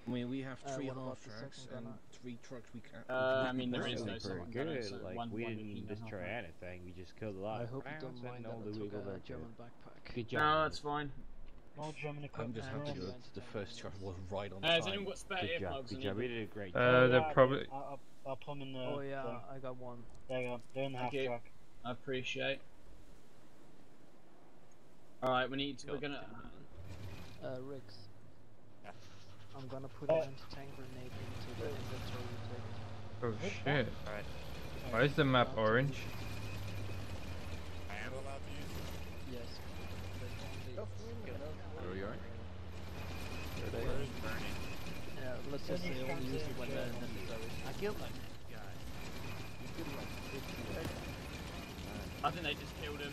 I mean, we have Uh, three what about half the tracks second and gunner? three trucks we can't. Uh, I mean, there We're is doing no pretty second gunner, good. so Like one- we one didn't machine destroy anything. We just killed a lot I of hope you rounds don't and mind all the I took wiggle a there. German backpack. Good job. No, that's fine. No German I'm just happy that the first truck was right on Uh, has time. anyone got spare Good job. earplugs? Good job. We did a great job. Uh, job. they're probably. I'll, I'll, I'll put them in the. Oh yeah, I got one. there you go. They're in the half Thank you. I appreciate. Alright, we need. We're gonna. Uh, Riggs. I'm gonna put Uh, an anti-tank grenade into the inventory you take. Oh shit. Alright. Why is the map orange? I am allowed to use it. Yes. Are we alright? Yeah, let's just say Bernie's only use it when they're German. necessary. I killed like this guy. You killed like 50 I think they just killed him.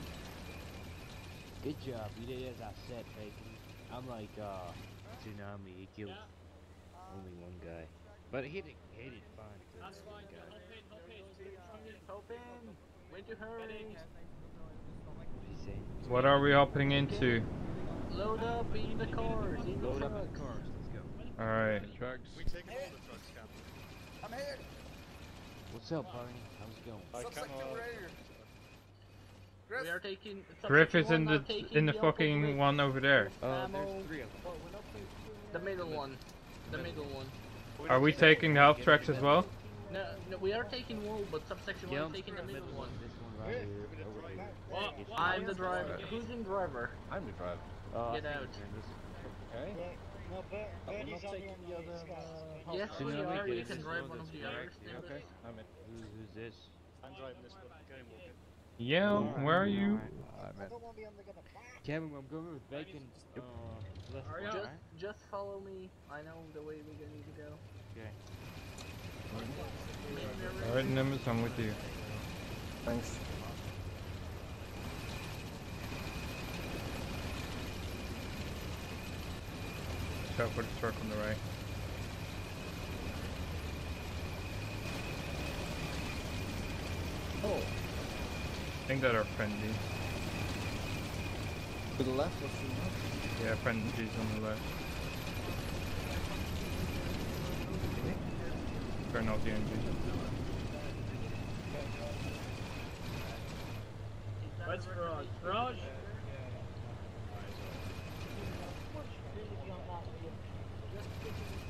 Good job. You did as I said, Bacon. I'm like, uh, Tsunami. He killed only one guy. But he did, he did fine. to That's fine. guy. Hop in, hop in. Hop in. When to hurry? What'd he say? What are we hopping into? Load up in the cars. In the Load up trucks. the cars. Let's go. Alright. We taking all the trucks, Captain. I'm here. What's up, Barney? How's it going? Subsection two right here. We are taking. Griff is in one the in the the fucking one over there. Uh, there's three of them. The middle one. The middle one. Are we taking the half tracks as well? No, no, we are taking wool, but subsection one is taking the middle one. This one right here. Over here. What? It's I'm the driver. Who's in driver? I'm the driver. Uh, Get out. Okay. Yeah, no, Ber- Oh, we're not taking the other, uh, Yes, we are. You this can drive one one of the right others. Okay, I'm in. Who's, who's this? I'm driving this one. Go and walk in. Yeah, where are you? I don't want to be on the gun. Kevin, I'm going with Bacon. Uh, left Hurry right, up. right? Just follow me. I know the way we're gonna need to go. Okay. Alright, Nimbus, I'm with you. Thanks. Watch out for the truck on the right. Oh, I think that are friendlies. To the left or to the left? Yeah, friendlies on the left. Turn off the engine. Where's Farage? Farage?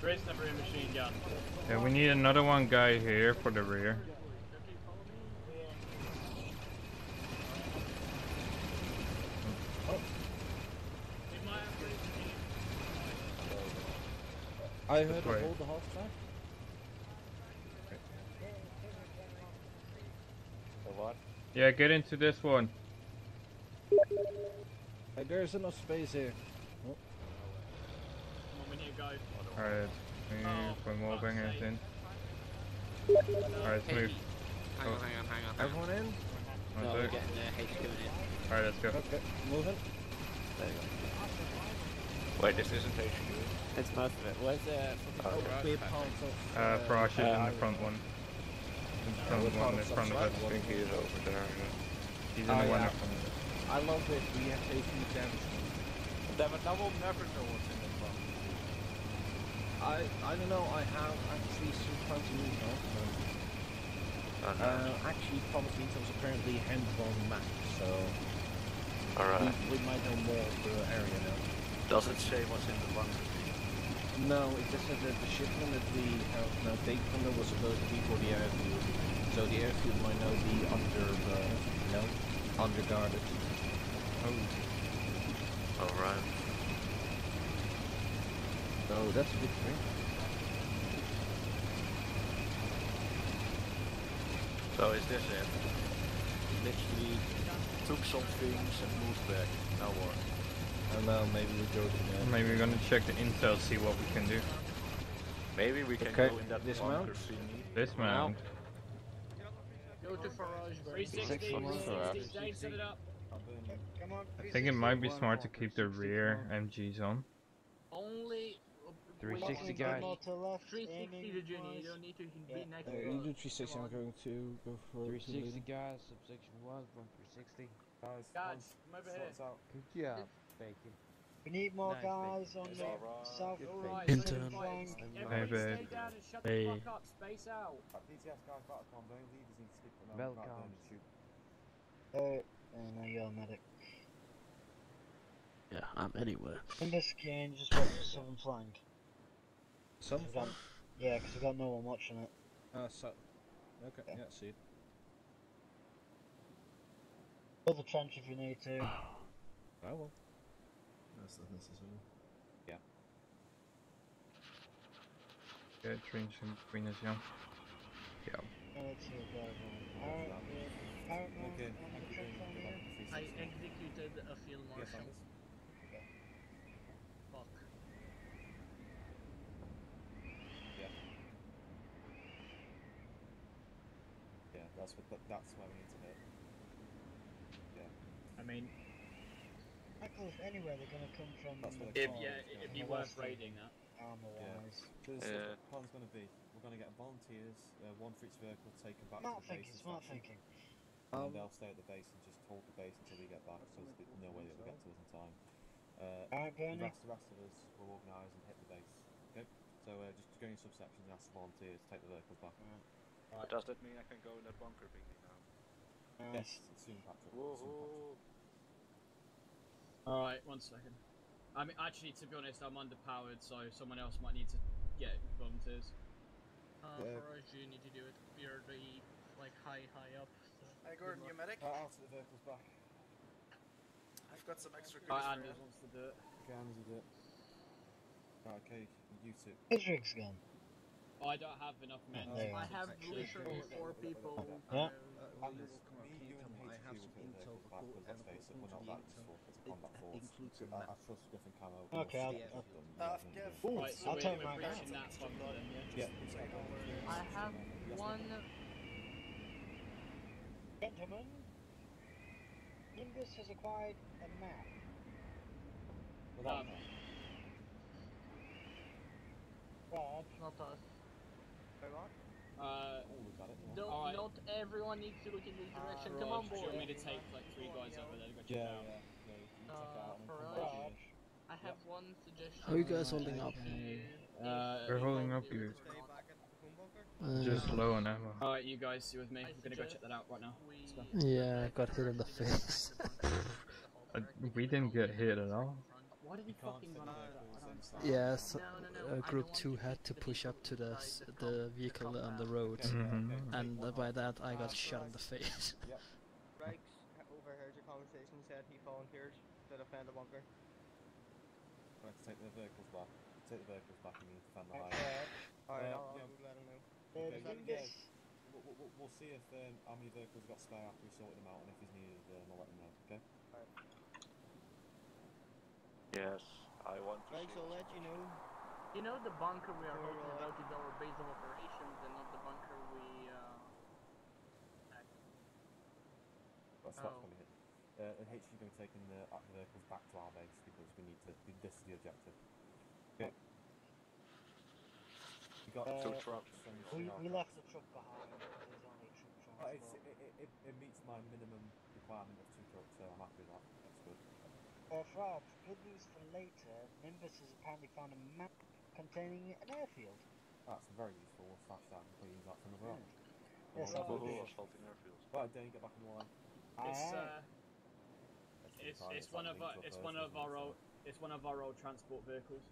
Grace never a machine gun. Yeah, we need another one guy here for the rear. I heard This of way. hold the half track. Yeah, get into this one. Hey, there's enough space here. Oh. Come on, we need to go. Alright. Move when wallbangers in. Alright, let's move. Oh. Hang on, hang on, hang on. Everyone in? No, we're getting H coming in. Alright, let's go. Okay, moving. There you go. Wait, this isn't HQ. It's most of it. Where's the fucking Oh, We're garage? part of. Uh, Frosh is in Uh, the front one. In the front we're one, in of front of us. I think he is over there. yeah. He's in Oh, the one yeah. in front of us. I love it. We have taken damage. Damn it, now we'll never know what's in the front. I I don't know. I have actually some fancy news now. So. Oh, no. Uh, actually, Thomas Vito's apparently hand-drawn map, so Alright. we, we might know more of the area now. Does it say what's in the bunker? No, it just said that the shipment that we have now taken from there uh, was supposed to be for the airfield. So the airfield might now be under uh, the, you know, underguarded. Oh. Alright. So that's a good thing. So is this it? Literally took some things and moved back. Now what? And now maybe we go to the... Maybe we're gonna check the intel, see what we can do. Maybe we can Okay, go in that dismount. bunker thingy. Dismount. Go to Farage, baby. 360, 360, set it up. I think it might be smart to keep the rear MGs on. Only. 360 guys. More to the 360 to Junior, you don't need to you can Yeah. be next Uh, to you do 360, I'm going to go for... 360 guys, subsection 1, 1 360. Guys, come over here. Good job, Bacon. We need more Nice, guys on the alright. south Good Alright, thing. Intern. flank. Hey, Everybody stay babe. down and shut Hey. the fuck up. Space out. Welcome. Uh, oh, no, you're a medic. Yeah, I'm anywhere. In this game, just watch the southern flank. Some We've Yeah, because we've got no one watching it. Uh, so... Okay, yeah, see it. Build the trench if you need to. I will. That's not necessary. Yeah. Yeah, trench in between us, yeah. Yeah. Let's see what goes on. Alright, Paramount Okay, on thank the you trench very on much. here. I executed a field Yes, marshal. Fuck. Yeah. Yeah, that's what. That's where we need to hit. Yeah. I mean, Heckles, anywhere they're gonna come from. That's the what if, yeah, it'd be be worth Western. raiding that. Armor wise. Because Yeah. the plan's going to be, we're going to get volunteers, uh, one for each vehicle, take them back Smart to the thinking, base. smart thinking. smart thinking. And Um, they'll stay at the base and just hold the base until we get back, so there's no way that we'll get to us in time. Uh, Alright, the rest, the rest of us will organise and hit the base. Okay? So uh, just go in your subsections and ask the volunteers to take the vehicles back. But does that mean I can go in that bunker thingy now? Yes, soon, Patrick. Soon, Patrick. Alright, one second. I mean, actually, to be honest, I'm underpowered, so someone else might need to get volunteers. Uh, Yeah. Farage, you need to do it. You're the, like, high, high up. So Hey Gordon, you medic? Uh, I'll take the vehicles back. I've got some extra goodies Alright. Anders wants to do it. Okay, Anders will do it. Right, okay, you two. Israel's gone. I don't have enough men. There you I have literally four people. Yeah. uh, have some will take the intel vehicles back, report because let's and face it, we're that unfortunately a it includes I, a map. I trust Griffin Camo. Okay, I'll- We'll I'll- done, we'll Kev, done. Right, so I'll we're, take mine. breaching that bunker then, yeah? Yeah. I have one. Gentlemen, Nimbus has acquired a map. Well, Um, that- Raj, Not us. Uh, Oh, we've got it. yeah. Don't, Alright. Not everyone needs to look in this direction. Come Raj, on, do you want me to take like three guys over there to go check Yeah, out? yeah, yeah. You check it Uh, out and then come Farage. back to me. Raj, I have one suggestion. How are you guys holding up? Okay. Uh, We're holding up you. Stay back at the boom bunker? Uh, Just low on ammo. Alright, you guys, you with me? I I'm gonna go check that out right now. we- Let's go. Yeah, I got hit in the face. Uh, we didn't get hit at all. Why did he Can't fucking take run the over that? vehicles I don't inside. understand. yeah, so, No, no, no, uh, group two had to push up to the s- the the vehicle compound. on the road, Okay, Mhm. and uh, by that I got shot in the face. Yep. Rex overheard your conversation, said he volunteered to defend the bunker. Right, take the vehicles back. Take the vehicles back and you need to defend the Alright, highway. Alright, Uh, I'll, yeah. Let him know. Okay, We'll, we'll, we'll see if um, how many vehicles got spare after we sorted them out, and if he's needed, um, I'll let him know. Okay. Yes, I want to Rex, see I'll let you know. You know the bunker we are talking about is our base of operations and not the bunker we uh That's Oh. not funny. Uh, and HQ going to taking the uh, vehicles back to our base because we need to. Do this is the objective. Okay. We got Uh, two trucks and We, we left the truck behind. There's only truck Oh, it's, it, it, it, it meets my minimum requirement of two trucks, so I'm happy with that. That's good. Uh, Frog, good news for later. Nimbus has apparently found a map containing an airfield. That's very useful. We'll stash that and probably use that for another round. Yes, Well, I will. well, assaulting airfields. Right, Dane, get back in the line. It's uh, it's, it's one of our it's one of isn't our so- old it's one of our old transport vehicles.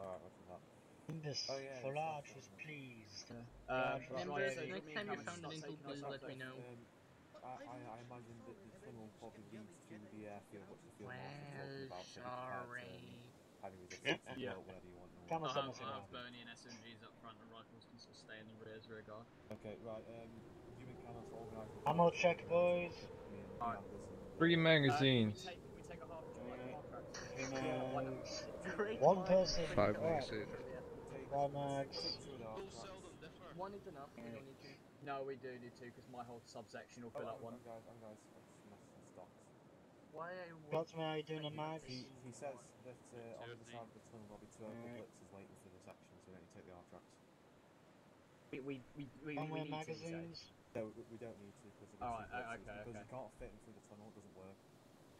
Alright, what's that? Nimbus, Oh, yeah, for it's large that was pleased. Um, Large was right, Nimbus, so next time you Cameron found start an info, please let me there. know. Um, I, I, I imagine that the tunnel probably leads to the airfield, which the field Well, about. sorry. um, having resistance, Yeah. yeah. whatever you want. Come on, want. I'll Somerset. have, I'll have Bernie and SMGs up front and rifles can sort of stay in the rears rear guard. Okay, right. Um, you and Cameron to organise. the- Ammo check, boys. Alright. Anders and- Three Uh, magazines. we take we take a half like Yeah. half tracks. Nice. Great One person. Five alike. magazines. Take One max. six two and a half tracks. One is enough, we don't need to. No, we do need to because my whole subsection will Oh, fill I'm, up one. I'm guys, I'm guys. Let's mess the stocks. Why I Scotsman, are you doing a max? He, he says that uh, on the side of the tunnel there'll be two Opel blitzers waiting for the section, so we don't need to take the half tracks. We we we we, One we way need to. you magazines. No, we, we don't need to because of the Alright, two uh, blitzers, okay, because okay. you can't fit them through the tunnel. It doesn't work.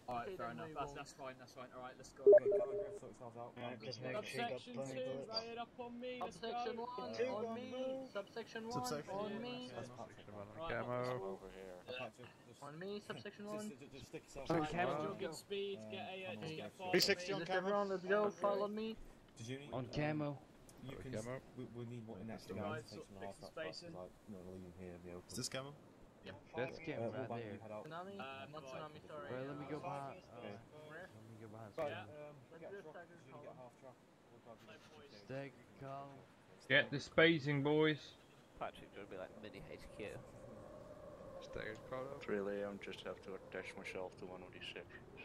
Alright, Okay, fair enough. That's that's fine. That's fine. Alright, let's go. Okay, come on, Griff, sort yourselves out. Yeah, just make sure you got plenty two, bullets. right up on me. Let's Subsection go. one Two, on me. Subsection one Subsection on one. me. That's Patrick. Right, Camo. Over here. Patrick, just, On me. Subsection one. just, just stick yourself out. Right, camo. let's jog at speed. Um, Get a uh, just on get Griff, far. 360 on camera. everyone, let's go. Follow me. Did you need, On um, camo. You can. camo. We, we need one next to Right, so fix the tracks, spacing. like, you leave them here in the open. Is this camo? That's camo Uh, right there. you head. Tsunami. Uh, Not tsunami. Sorry. Right, let me go behind. Okay. Uh, Where? let me go behind. Right, Yeah. um, Let's get do a a truck, staggered you get column. half track. We'll drive you No, to boys. the. Staggered column. Get the spacing, boys. Patrick, gonna be like mini HQ. Staggered photo. Really, I'm just have to attach myself to one of these sections.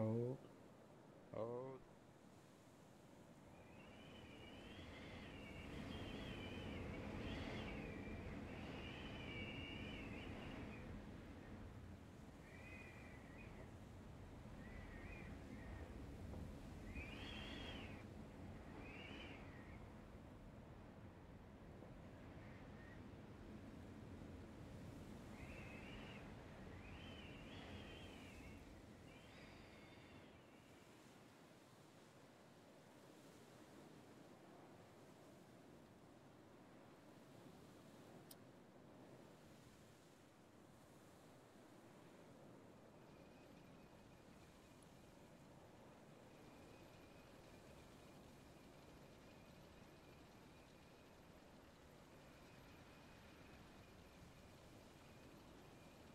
Oh. Oh,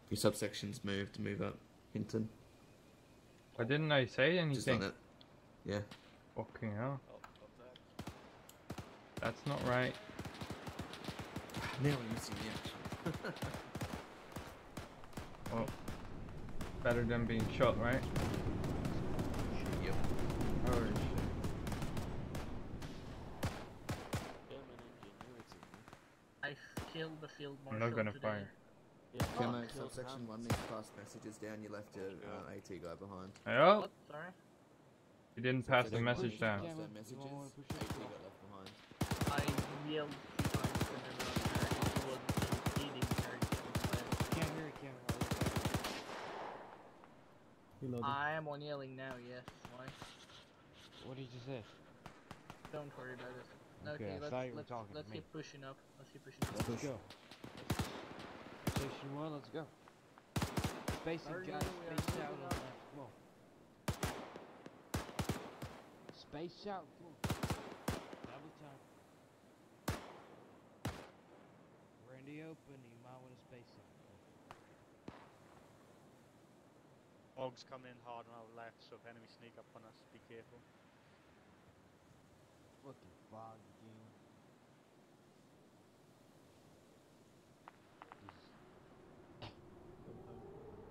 Your subsections move to move up. Hinton. Why didn't I say Just done anything? it. Yeah. Fucking hell. That's not right. Now we're missing the action. Well, better than being shot, right? Yep. Oh shit. I killed the field marshal I'm not gonna today. fire. Camo, subsection 1 needs pass messages down, you left your uh, AT guy behind. Oh, Sorry. you didn't pass the message down. Pass their messages, AT got left behind. I yelled two times and then uh, he was eating Can't hear it, can't hear it. I am on yelling now, yes. Why? What did you say? Don't worry about it. Okay, I let's, thought you let's, talking to let's keep pushing up. Let's keep pushing up. Let's go. Station 1, let's go. Spacing, guys, you? We are space out on left, come on. Space out, come on. Double time. We're in the open, you might want to space out. Hogs coming in hard on our left, so if enemies sneak up on us, be careful. Fucking fog again.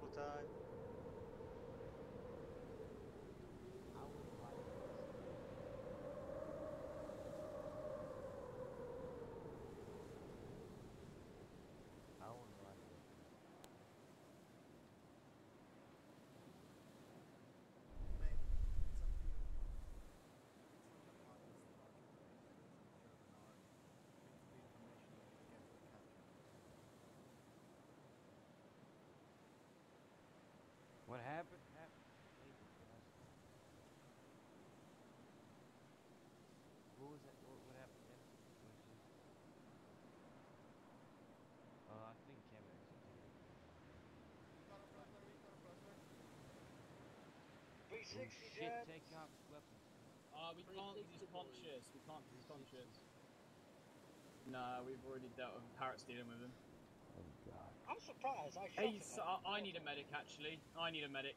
Full time. I wouldn't like it. What happened? Happened. Leave it, guys. What was that? What, what happened? Dennis? What did you say? Uh, I think Cameron is here. 360 shit, Jets. take off his weapons. Uh, we can't because he's conscious. We can't because he's conscious. Nah, we've already dealt with Parrot's dealing with him. Oh god. I'm surprised. I Hey, so, I, I need a medic actually. I need a medic.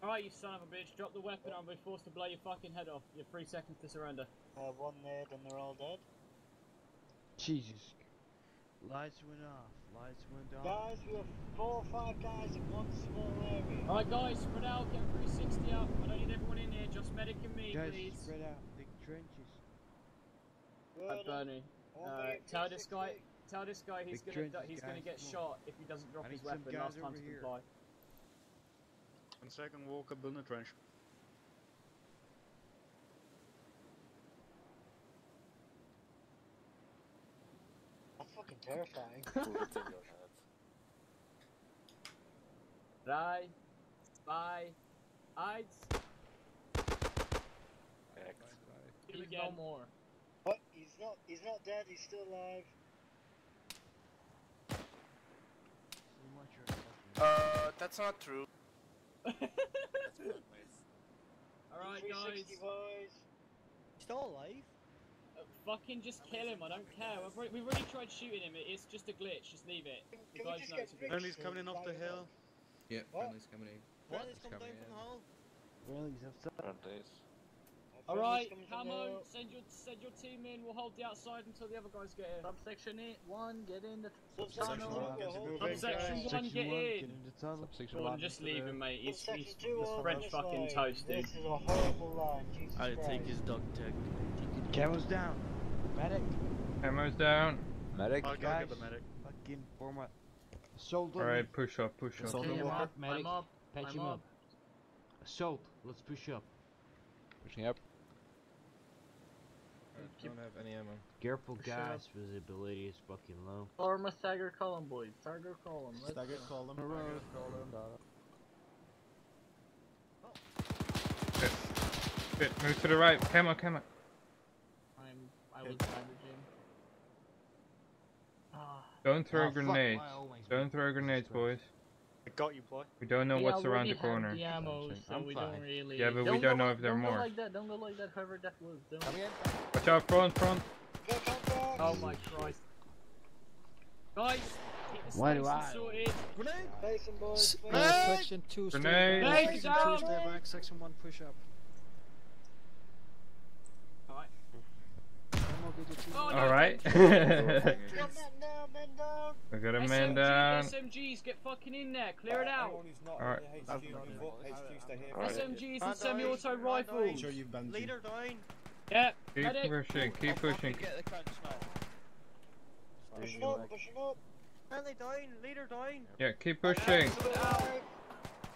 Alright, you son of a bitch, drop the weapon or I'll be forced to blow your fucking head off. You have three seconds to surrender. Uh, one there, and they're all dead. Jesus. Lights went off. Lights went off. Guys, we have four or five guys in one small area. Alright guys, spread out, get 360 up. I don't need everyone in here, just medic and me, Guys, please. spread out. Big trenches. Right, Bernie. All Uh, tell this guy, tell this guy he's Big gonna trenches, he's gonna get come shot if he doesn't drop his weapon. guys Last time over to here. comply. One second, walk up in the trench. Fucking terrifying. Bullet in your head. Drei, zwei, eins. Act. He's no more. What? He's not. He's not dead. He's still alive. Uh, that's not true. Alright, 360 guys. boys. Still alive? Fucking just kill him. I don't care. We've already, we've already tried shooting him. It's just a glitch. Just leave it. You Can we guys know it's a glitch. Enemies coming in off the hill. Yep, What? friendly's coming in. Friendly's It's come down coming from in. the hull. Really? Is that Aren't these? Alright, Friendly's come on. Send your send your team in. We'll hold the outside until the other guys get here. Subsection 8, 1, get in the Subsection tunnel. one, Subsection one, get in. Get in the tunnel. Go on, just leave him, mate. He's, he's, he's oh, French fucking line. toast, dude. This is a horrible line. Jesus I Christ. take his duck tech. Cameras down. Medic. Ammo's down. Medic? I'll Guys. get the medic. Fucking format. Assault on Alright, push up, push up. Assault Okay, I'm up, Medic. I'm up, Patch I'm him up. up. Assault. Let's push up. Pushing up. I don't have any ammo. Careful, Push it up. guys. Visibility is fucking low. Form a stagger column, boys. Stagger column. Let's Stagger go. column. Sit. Sit, move to the right. Camo, camo. I'm, I was bandaging. Ah. Don't throw Oh, grenades. Don't throw grenades, boys. I got you, boy. We don't know we what's around the corner. The ammo, so I'm we fine. don't really. Yeah, but we don't don't know like- if there are don't go more. like that. Don't go like that. Whoever that was. Don't. Watch out, front, front. Go, come back. Oh my Christ. Guys, Why do I- sorted. Mason boys. Mason. section 2, stay Grenade. back. Grenade Section 2, down. stay back. Section 1, push up. Alright. Ammo, get your team Oh, out. no, Alright. Come man down, man down. we got a SMG, man down. SMGs, get fucking in there. Clear it out. Anyone who's not Alright. in the HQ, you can vote HQ stay here. Alright. SMGs and semi-auto rifles. down. Sure you've banned Leader down. Yeah, Keep medic. pushing, keep pushing. Get the crunch. Pushing up, pushing up. Friendly down, leader down. Yeah, keep pushing.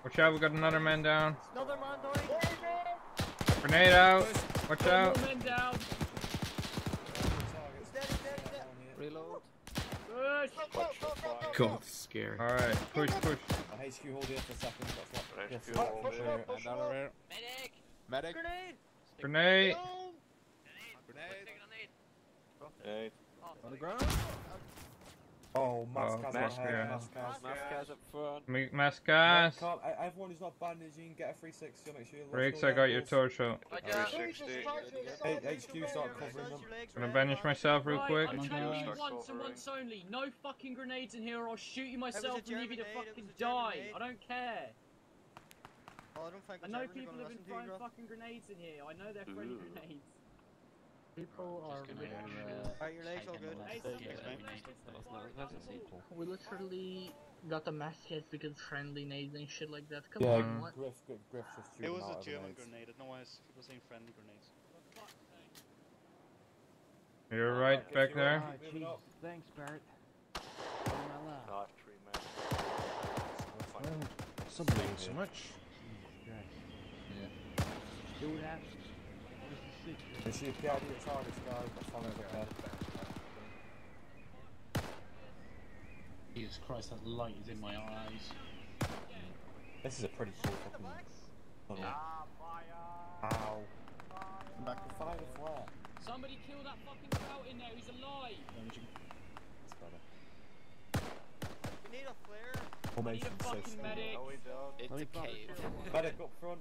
Watch out, we got another man down. Another man down. Grenade out. Watch Four out. men down. Reload. Push. God, scary. Alright, push, push. Uh, HQ hold here for a second. That's what. Yes, HQ hold push here, up, push and up. over here. Medic. Medic. Grenade. Grenade. Grenade. On the ground. Oh, mask Oh, has mask my head, mask has. Mask guys up front. Me- Mass gas. I- Everyone who's not bandaging, get a 360. Make sure you Riggs, I got your torso. Hey, HQ, start covering them. Gonna bandage myself real quick. I'm telling you once and once only. No fucking grenades in here or I'll shoot you myself and leave you to German aid, it fucking was a German die. I don't care. Oh, I don't think I know people have been listen to you, throwing fucking grenades in here. I know they're throwing grenades. People are Just gonna, really, uh, Alright, your legs all good. Hey, Thanks, somebody mate. grenade this That was fire not- that's couple. simple. we literally got a mass hit because friendly nades and shit like that. Come Yeah, on, what? Griff, Griff, Griff just It was a German grenades. grenade. I don't know people saying friendly grenades. You're right back there. Jesus, thanks, Bert. Oh, my love. Not three men. Some so much. Jesus Christ. Do that. Where's the secret? Is she a PID at targets, guys? That's fine, okay. Jesus Christ, that light is in my eyes. This is a pretty cool fucking tunnel. Ah, Ow. I'm back to fire the flare. Somebody kill that fucking scout in there. He's alive. That's better. You need a flare. I need a fucking small. medic. No, we don't. It's a cave. Medic up front.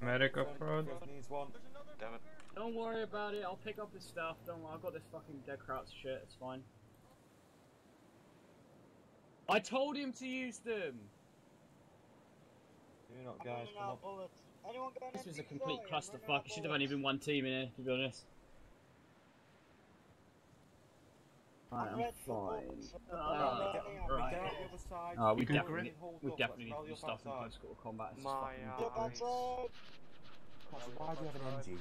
Medic up front. Griff needs one. Damn it. Don't worry about it. I'll pick up his stuff. Don't worry. I've got this fucking dead krauts shit. It's fine. I told him to use them. You not, guys. Come out on. bullets. Anyone got This was a complete I'm running out clusterfuck. of It should have only been one team in here, to be honest. I'm I'm red for fine. bullets. Uh, I'm Get, running out. right. get out the other side. Uh, we You can definitely, we definitely need to do stuff in close quarter combat. It's My fucking eyes. Why do you have an MG?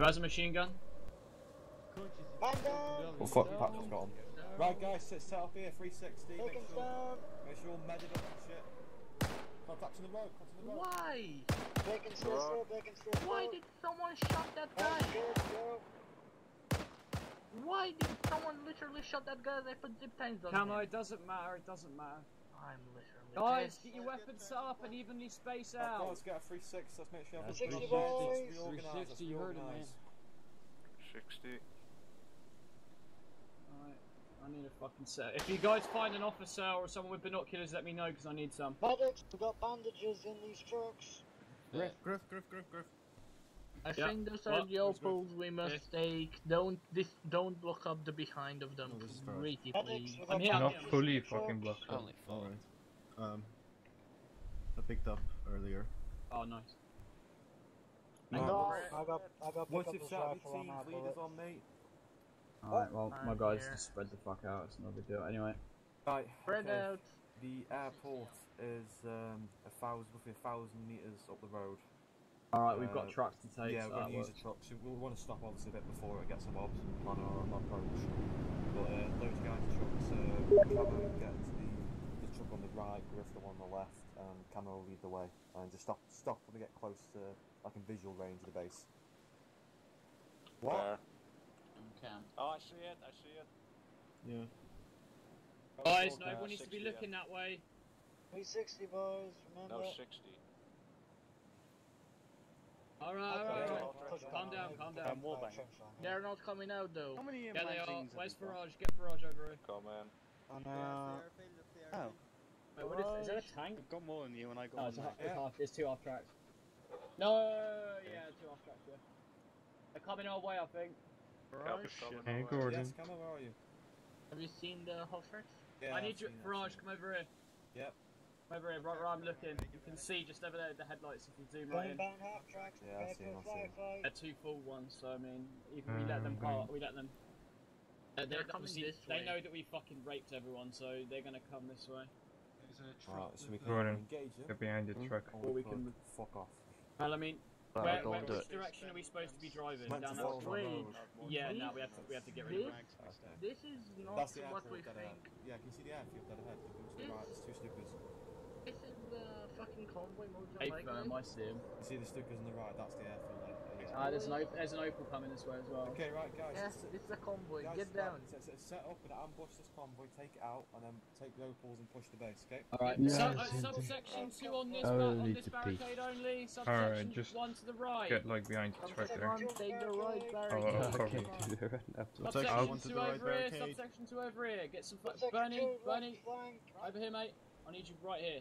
Who has a machine gun? Man down. Well, fuck, Patrick's got him. Right, guys, sit, set up here, 360. Make sure, make sure you're medded up and shit. Contact in the road, contact in the road. Why? Bacon still, bacon still. Why did someone shot that guy? Why did someone literally shot that guy? They put zip tines on Camo, him. it doesn't matter, it doesn't matter. I'm literally Guys, get your weapons set up and evenly space Right, out. guys, get a 360. Let's make sure you have a 360 360. Boys. 360, you heard it, man. 60. Alright, I need a fucking set. If you guys find an officer or someone with binoculars, let me know because I need some. Medics, we got bandages in these trucks. Griff, Griff, Griff, Griff, Griff. I Yeah. think those are What? the Opels we must take. Don't this don't block up the behind of them. No, this. Pretty please. we I'm here, Not fully fucking blocked up. Only four. Alright. Um, I picked up earlier. Oh, nice. I Right. got, I got, I got Once you've shot your and leaders on me. Alright, well, my I'm guys here. just spread the fuck out. It's no big deal. Anyway. Right, Spread okay. out. The airport is um, a thousand, roughly a thousand meters up the road. Alright, we've got Uh, trucks to take. yeah, so we're going to use works. the truck. So we'll want to stop obviously a bit before it gets mobbed on our approach. But uh, loads of guys in trucks. Uh, Camo get to the, the truck on the right, Griff the one on the left, and Camo will lead the way. And just stop, stop when we get close to like in visual range of the base. Where? Okay. Oh, I see it, I see it. Yeah. Guys, no, Uh, everyone needs to be 60, yeah. looking that way. 360 boys, remember. No, 60. Alright, alright, alright. Calm down, calm Push down. back, wallbang. trench. They're not coming out though. How many Yeah, they are. magazines Where's you? Farage? Get Farage over here. Come in. On, Flare, uh, flare, field of flare. Oh. Wait, what is, is that a tank? I've got more than you and I got Oh, one. it's, a, now. it's half. It's two off tracks. No, yeah, two off tracks. Yeah. They're coming our way, I think. Copy, Hey. Gordon. Yes, Camo, where are you? have you seen the hot tracks? Yeah, I need I've you, seen it, I've Farage. seen Come over here. Yep. Come over here, right where I'm looking. You can see just over there the headlights if you zoom right going in. down half tracks, Yeah, I prepare see for him, a I see They're two full ones, so I mean, even we let them Um, part, we let them. Uh, They're they coming obviously- this They way. know that we fucking raped everyone, so they're gonna come this way. There's a Alright, so we can Gordon, engage them. Get behind the truck. Or Or we could can- fuck off. Well, I mean, Well, Where, where, which it. direction are we supposed to be driving? Meant Down that the Wait, road. Yeah, This- no, we have to we have to get rid of this, it. this is not That's the what airfield we dead think. ahead. Yeah, can you see the airfield dead ahead? Look to the This- right, there's two stickers. This is the fucking convoy motor Hey, firm, I see him. You see the stickers on the right, that's the airfield. Like, Ah, there's an op- there's an Opel coming this way as well. Okay, right, guys. Yes, s- it's a convoy. guys, Get right, down. Set, set, set up and ambush this convoy, take it out, and then take the Opels and push the base, okay? Alright, Yeah, sub, uh, subsection 2 on this, I ba- on this barricade only, Alright, subsection just 1 to the right. Get like behind the truck there. Subsection take the right barricade. I'll Okay, you. do the right after. Section Subsection one to 2 the right over here, barricade. subsection 2 over here. Get some fu- Subsection Bernie, two, right Bernie, flank. over here, mate. I need you right here.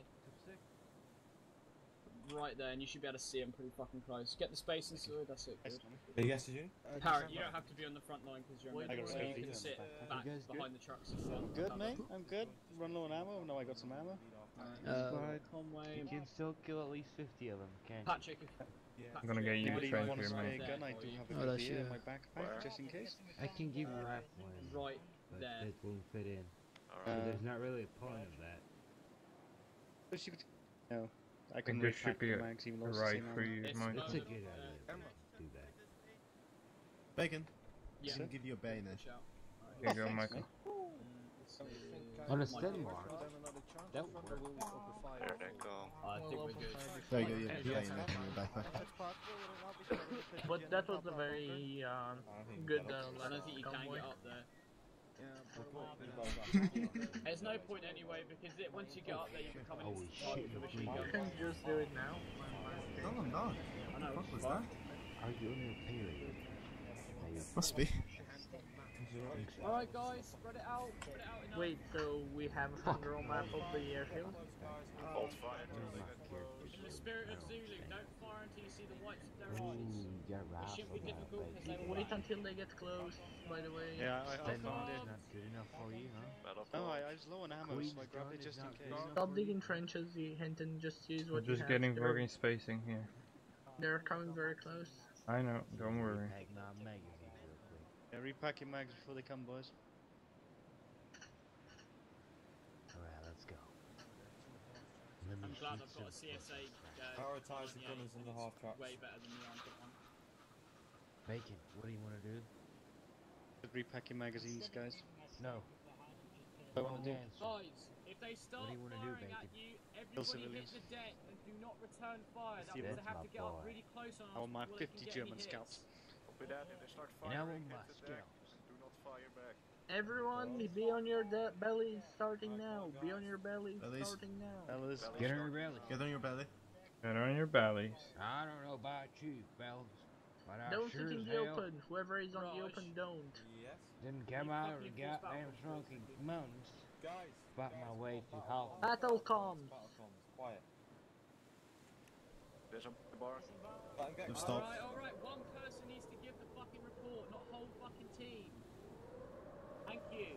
Right there, and you should be able to see him pretty fucking close. Get the space and sorted, that's it. Good. Uh, yes, did you? Parrot, you don't have to be on the front line because you're Wait, a medic, wait, so you can sit You back guys good? behind the trucks. if you want. Good, mate. I'm good. Run low on ammo. No, I got some ammo. Uh, Fine. Conway, You can still kill at least 50 of them, can't you? Patrick. if- Yeah. I'm gonna get you Anybody trained want a here, spray mate. gun? I do have a Oh, good that's beer in you. my backpack, just in case. I can give you rap one, Right but there. it won't fit in. Alright. So Uh, there's not really a point of that. But you could- No, I I can think this should be a mags even though it's right for you, It's mate. It's a good idea. Do that. Bacon. Yeah. Let me give you a bayonet. Good shout. Here you go, Michael. Let's. On a Sten mark, that would work. There they go. I think we're good. There you go, yeah, bayonet in your. But that was a very uh, good that'll- uh, I don't think you can convoy. Get up there. There's no point anyway because it, once you get up there, you can come in Holy and start shit, with the you machine You gun. can just do it now. No, I'm not. I know. What was that? Are you on your period? Must be. All right, guys, spread it out. Spread it out enough. Wait, so we have a general map of the airfield? Hold fire. In the spirit of Zulu, don't fire until you see the whites of their Ooh, eyes. you got It shouldn't be on difficult because they will Wait until they get close, by the way. Yeah, I, I Sten found mark it. is not good enough for you, huh? Battle No, I, call. I was low on ammo, Queen's so I grabbed gun it is just in case. Stop digging trenches, you Hinton, just use We're what you just have. getting They're- working spacing here. They're coming very close. I know, don't worry. Repack my magazines real quick. Yeah, repack your mags before they come, boys. Alright, let's go. I'm glad I've got a CSA. Prioritise the gunners and the half tracks. Way better than the armed one. Bacon, what do you want to do? Repack your magazines, guys. No. I want to do. Guys, if they start do you wanna do, firing at you, Kill everybody hit the deck and do not return fire. That Yeah, means that's they have to get up really close on us I want my before they can 50 German scouts. Copy that. If they start firing, my hit the deck. scouts. Do not fire back. Everyone, be on your de- bellies starting now. Be on your bellies Bellies. starting now. Fellas, Get on your belly. Get on your belly. Get on your bellies. I don't know about you, fellas, but I Don't sure sit in the hell open. Whoever is on the open, don't. Yes? didn't come out of the goddamn Smoky Mountains, Guys! fight my way to Holland. Battle comms. Battle comms, quiet. There's a bar. Let 'em get stopped. Alright, alright, one person needs to give the fucking report, not whole fucking team. Thank you.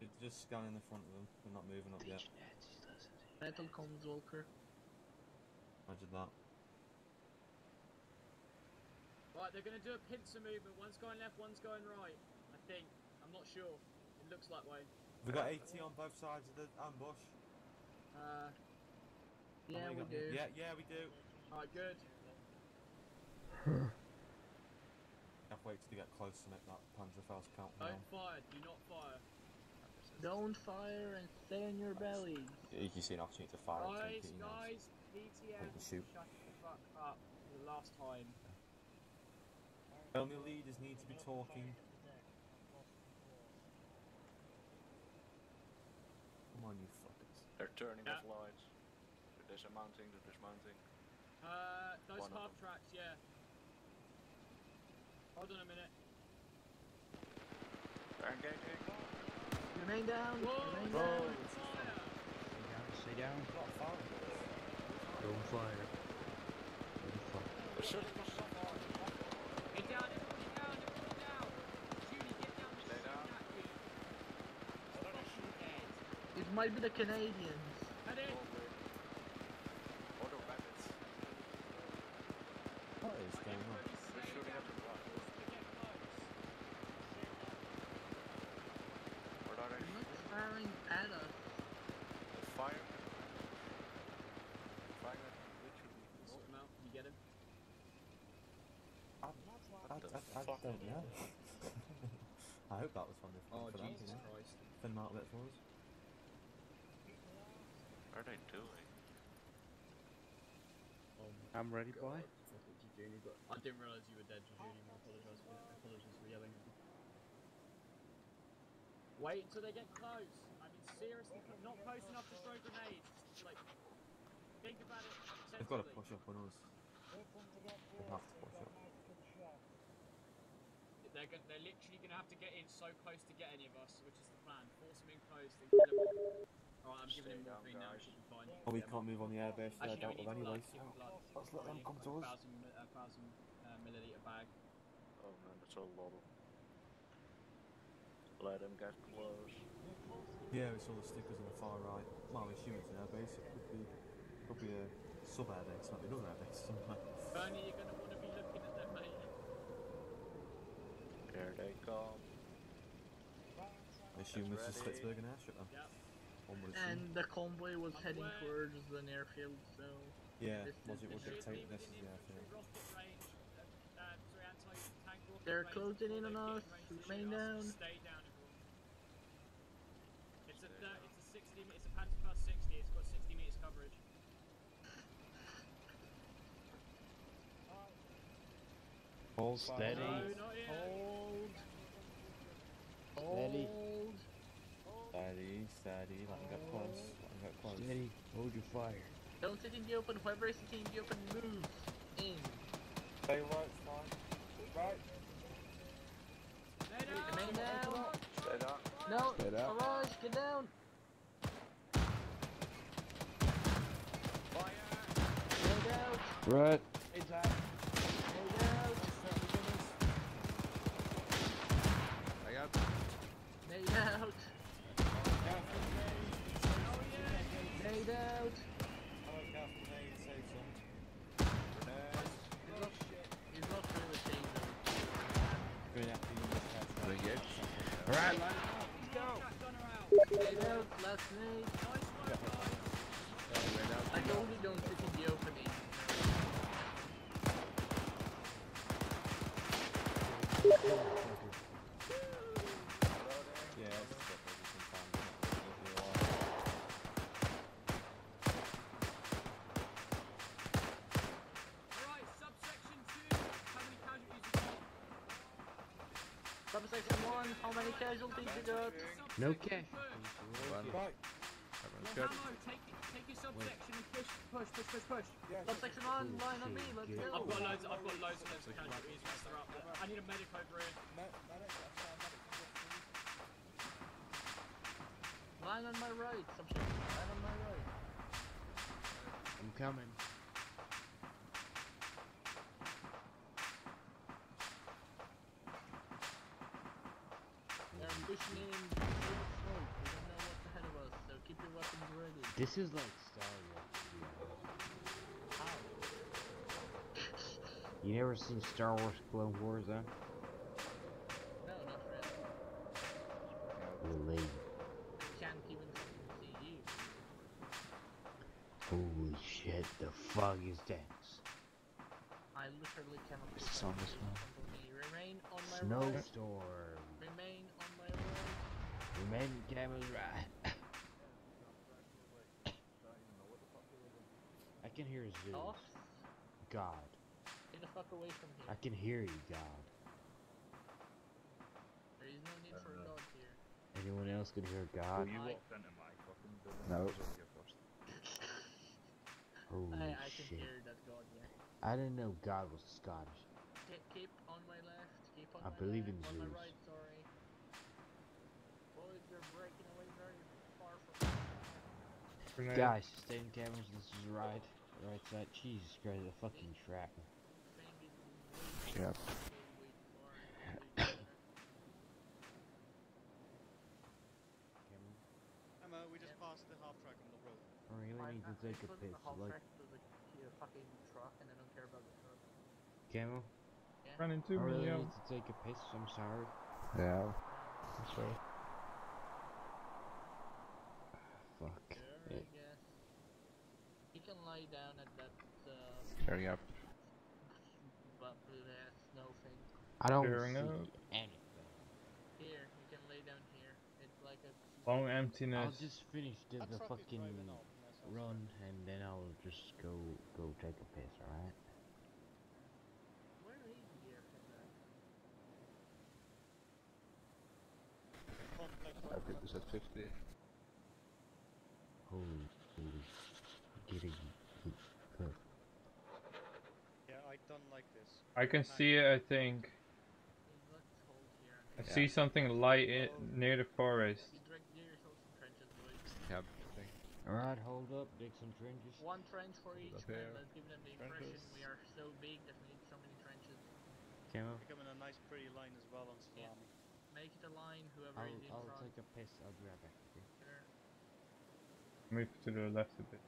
It's Just scanning the front of them. They're not moving up yet. Battle comms, Walker. Imagine that. Right, they're gonna do a pincer movement. One's going left, one's going right. I think. I'm not sure. It looks like way. We've got 80 on both sides of the ambush. Uh, Yeah, we do. Yeah, yeah, we do. alright, good. Have wait till they get close to make that Panzerfaust count. Don't fire. Do not fire. Don't fire and stay in your belly. You can see an opportunity to fire Guys, 10 guys, PTM, can shoot. shut the fuck up for the last time. Only leaders need to be talking. Come on, you fuckers. They're turning Yeah. off lights. They're dismounting, they're dismounting. Uh, those One half tracks, yeah. Hold on a minute. They're engaging. Remain down. Whoa, Remain down. Stay down, stay down. Don't fire. Don't fire. They're shooting us. Get down, everybody down, everybody down! Judy, get down, Stay down. at you. Fucking dead. It might be the Canadians. Head in! Auto bandits. What is going on? They're shooting at the block. What are they? They're not firing at us. They're firing. I, I don't know. I hope that was fun this Oh, for them, Jesus you know? Christ. Thin them out a bit for us. What are they doing? I'm ready, boy. I didn't realise you were dead, Jujuni. I apologise for, apologies for yelling. Wait until they get close. I mean, seriously, not close enough to throw grenades. Like, think about it. They've got to push up on us. They have to push up. They're, go- they're literally going to have to get in so close to get any of us, which is the plan. Force them in close, then kill. Alright, I'm giving him morphine now, it should be fine. Oh, we can't move on the airbase, they're Actually, no, dealt we with need anyway, blood, so give him blood. let's let them Really, come to us. thousand, mi- a thousand uh, milliliter bag. Oh man, that's a lot of. Let them get close. Yeah, we saw the stickers on the far right. Well, we assume it's an airbase. It could be, could be a sub airbase, might be another airbase somewhere. Bernie, you're going to want to be looking at them, mate. Here they come. I assume this is Ready. Spitsbergen airstrip then. Oh. Yep. One. And the convoy was heading towards an airfield, so. Yeah, this logic is- would dictate this is the airfield. Rocket range, sorry, anti-tank rocket They're closing in on us. get in range to Remain down. Stay down. It's a, thir- it's a 60, it's a Panzerfaust 60, it's got 60 meters coverage. Hold steady. No, not yet. Hold. Steady. Steady, steady, let them get close. Let them get close. Steady. Hold your fire. Don't sit in the open. Whoever is sitting in the open, move in. Stay right, fine. Right. Remain down. Stay down. No. Stay down. Mirage, get down. Laid out. Right. Laid out. I got. Laid out. Laid out. Alright. Nade. Got? No cash. One. Right. Everyone's Yeah, good. Take, take your subsection and push, push, push, push, push. Subsection 1, line on me, let's go. I've got loads, I've got loads of those casualties once they're up there. I need a medic over here. Line on my right, subsection, line on my right. I'm coming. They're pushing in through the smoke. We don't know what's ahead of us, so keep your weapons ready. This is like Star Wars. to be honest. How? You never seen Star Wars Clone Wars, huh? No, not really. Really? Can't even fucking see you. Holy shit, the fog is dense. I literally cannot Is see this on this anything one? in front of me. Remain on my right. Snowstorm. Remain on my right. Remain cameras right. I can hear Zeus. Off. God. Get the fuck away from here. I can hear you, God. There is no need for a god here. Anyone else can hear God? you I- walked into my fucking door. No. That was only. Holy I, I can shit. hear that god, yeah. I didn't know God was Scottish. Keep, keep on my left. Keep on I my believe left. in on my right, sorry. Boys, they're breaking away very far from me. Guys, stay in cameras. This is right. Right side. Jesus Christ, the fucking shrapnel. Yep. Emma, we just passed the half track on the road. I really need to take a piss. Like, to the fucking truck and I don't care about the truck. Camo? Yeah. Run into I really yo. need to take a piss. I'm sorry. Yeah. I'm sorry. Fuck. Sure, I Yeah. guess. You can lie down at that uh, Hurry up. bu- uh, snow thing. I don't Clearing see out. anything. Here, you can lay down here. It's like a. Long emptiness. I'll just finish the, the fucking driving off, that's all. run and then I'll just go go take a piss, alright? Where is the air from that? I think it's at 50. Holy, holy, getting good. Yeah, I don't like this. I can see it, I think. Let's hold here. I see something light i near the forest. You drag near yourself some trenches, boys. Yeah, thing. Alright, hold up, dig some trenches. One trench for each, up man. Let's give them the impression Trenches. we are so big that we need so many trenches. Camo? Becoming a nice pretty line as well on Yeah. Salami. Make it a line, whoever I'll, is in I'll front. take a piss, I'll be right back. Okay? Sure. Move to the left a bit.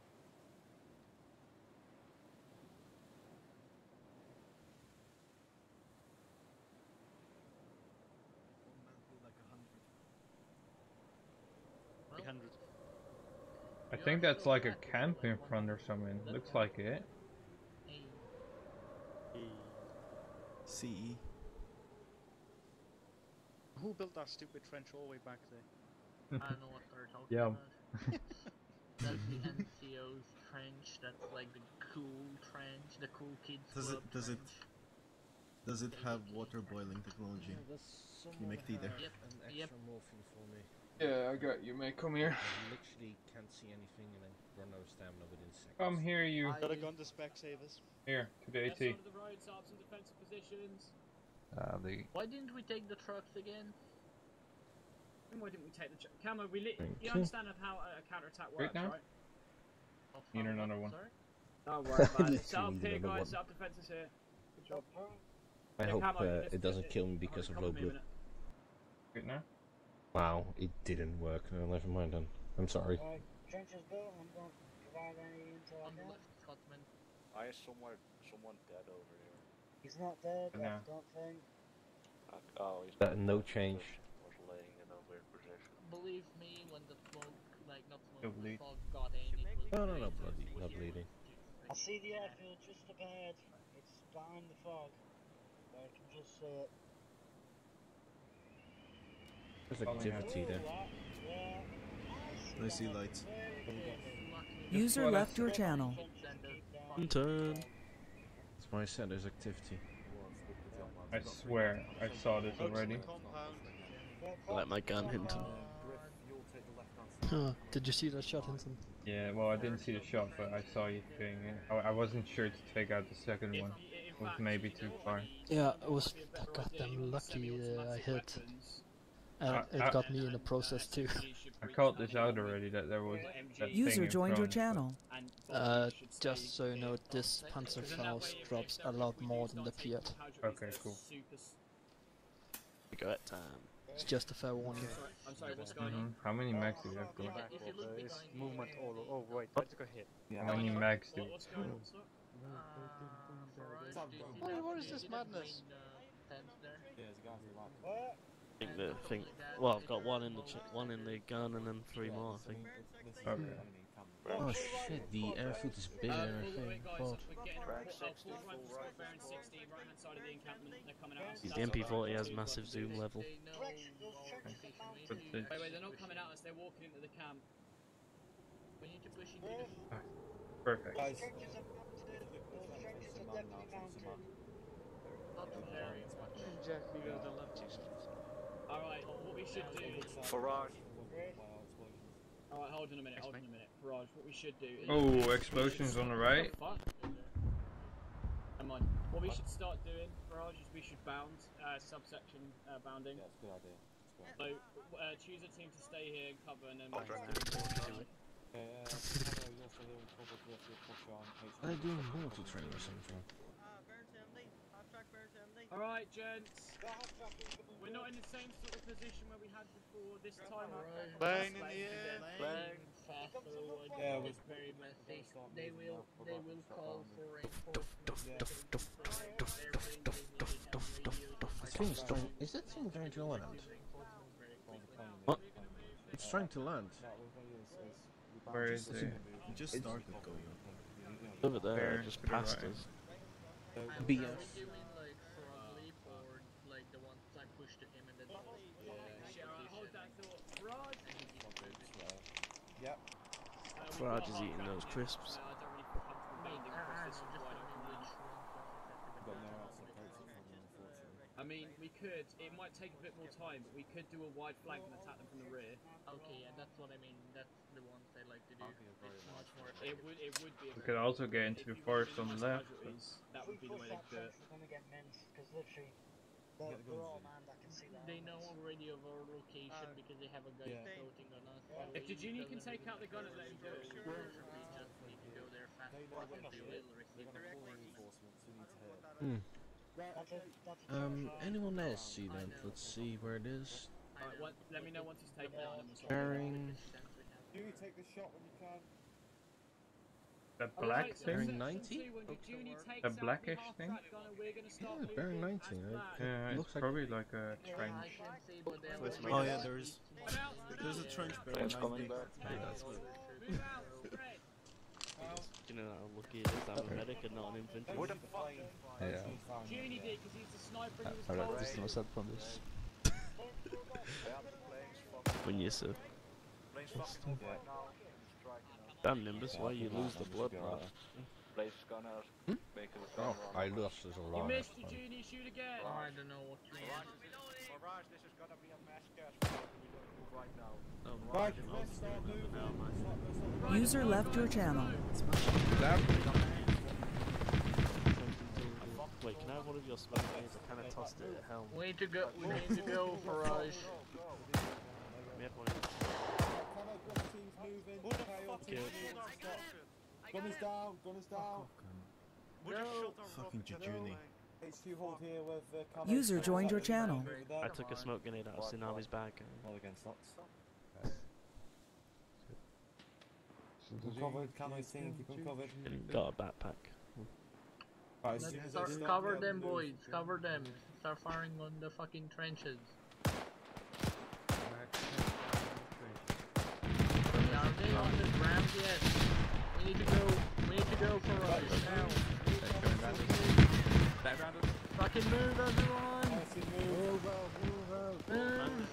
Well, 300. I think that's like a camp in front or something. Looks like it. hey, CE. Who built that stupid trench all the way back there? I don't know what they're talking Yeah. about. That's the NCO's trench. That's like the cool trench, the cool kids Does it does it does it have water boiling technology? Can you make tea there? Yep, An extra yep. morphine for me. Yeah, I got you, mate. Come here. I literally can't see anything and I run out of stamina within seconds. Come here, you. I... Gotta go on the spec savers. Here, to the Left AT. side of the road, set up some defensive positions. Uh, the Why didn't we take the trucks again? And why didn't we take the ch- camo? We lit. Thank You you. understand of how a counter attack Right works, now? right? Need another one. Sorry? Don't worry about it. Set up Literally here, guys. one. Set up defenses here. Good job. I Yeah, hope camo, uh, it doesn't kill me because of come low with me a blood. minute. Good now? Wow, it didn't work. No, never mind then. I'm sorry. Alright, trenches built, I'm going to provide any intel On the Scotsman. I somewhere someone dead over here. He's not dead, No. I don't think. Uh, oh, he's That no change. was laying in a weird position. Believe me, when the smoke, like not smoke, You'll the fog got in, it was No, no, no, bloody, not bleeding. I see the airfield just up ahead. It's behind the fog. I can just see it. There's activity there. I see lights. User left your channel. Turn. That's why I said there's activity. I swear, I saw this already. Like my gun, Hinton. Oh, did you see that shot, Hinton? Yeah, well, I didn't see the shot, but I saw you doing it. I, I wasn't sure to take out the second one. It was maybe too far. Yeah, it was goddamn lucky uh, I hit. And I- it I- got me in the process too. I called this out already that there was that thing User in joined your channel. Uh, just so you know, this Panzerfaust drops a lot more than the PIAT. Okay, cool. We got time. It's just a fair warning. I'm sorry, what's going on? How many mags do you have going? If you look There is behind you, movement all Oh, wait, I took a hit. How many mags do you what's going on? sir? uh, Farage, do you see Wait, that what is big this green, madness? uh, tent there? What? I think the thing. Well, I've got one in the ch- one in the gun and then three more. I think. Okay. Oh shit, the airfield is bigger Uh, than I pull away, think. guys. God. We're getting a report. Uh, full right from Scott Baron 60, right hand side of the encampment. They're coming at us. The MP40 has massive zoom level. They know Direction, those well, trenches we are need mounted. to- But Wait, wait, they're not coming at us. They're walking into the camp. We need to push into the Perfect. Those trenches are mounted. Those trenches are definitely mounted. not too Alright, what we should do. Farage. Alright, hold on a minute, hold on a minute. Farage, what we should do is. Oh, explosions on the right. What the? Come on. What we should start doing, Farage, is we should bound, uh, subsection uh, bounding. Yeah, it's a good idea. So, uh, choose a team to stay here and cover, and then Oh, push on. Are they doing multi train or something? Alright, gents. We're not in the same sort of position where we had before this time. Plane in the air. Plane fast forward. Yeah, it's very messy. They will, they will call for That thing's trying, is that thing trying to land? What? It's trying to land. Where is it? You just started going. Over there, There, just past us. BF. Doing like frog leap or Yep. Farage is eating those crisps. Got no else approach it from them, unfortunately. I mean, we could. It might take a bit more time, but we could do a wide flank and attack them from the rear. Okay, yeah, that's what I mean. That's the ones I like to do. It's much more It would. It would be. We could also get into the forest on the left. That would be we the way push to that do trench, it. we're gonna get minced, because literally, they're, Get they're all in. man that can see that. They know already of our location because they have a guy Yeah. floating on us. If the junior can take out the gun and let him do it. We literally just need to go there fast They know because when they to will hit. They're gonna pull full reinforcements. We need to hit. Hmm. That's a, that's a Um, anyone else see that? Let's see where it is. Alright, what, let me know once he's taken out and then we'll solve it. Bearing. You take the shot when you can. That Oh, black right, thing? Bearing 90? the A blackish thing? track gunner, we're gonna start Yeah, bearing 90. as uh, planned. Yeah, it's looks like probably like a trench. can see, but then Where's we my- Oh yeah, there is. to- Move out, move There's a trench bearing Trench coming 90. back. Yeah, that's what. Move out, spread. You know how lucky it is to have a medic and not an infantry. Where the plane? Yeah. Junior did because he's the sniper and he was Alright, told. this is no set from this. When you sir. Damn Nimbus, why you lose the blood, brother? Place gonna Hmm? make it Oh, I lost this a You lot. missed the junior, shoot again. Oh, I don't know what you want. Mirage, this is gonna be a mass cash. We don't move right now. Right, let's start moving. Start- let's start- User left your channel. Wait, can I have one of your spell grenades? I kind of tossed it at helm. We need to go. We need to go, Farage. We had one. Camo gruff teams moving. KO teams Good. moving. Stop. Gun is down. Gun is down. No. Fucking Jejuni. HQ hold here with uh. User joined your channel. I took a smoke grenade out of Tsunami's bag. All against that. Keep covered. Camo team, keep them covered. And got a backpack. Right, as as Start, start cover them, boys. Cover them. Start firing on the fucking trenches. Are they on the ground yet? We need to go. We need to go, for a Farage. Now. Fucking move, everyone. Move out, move out. Move.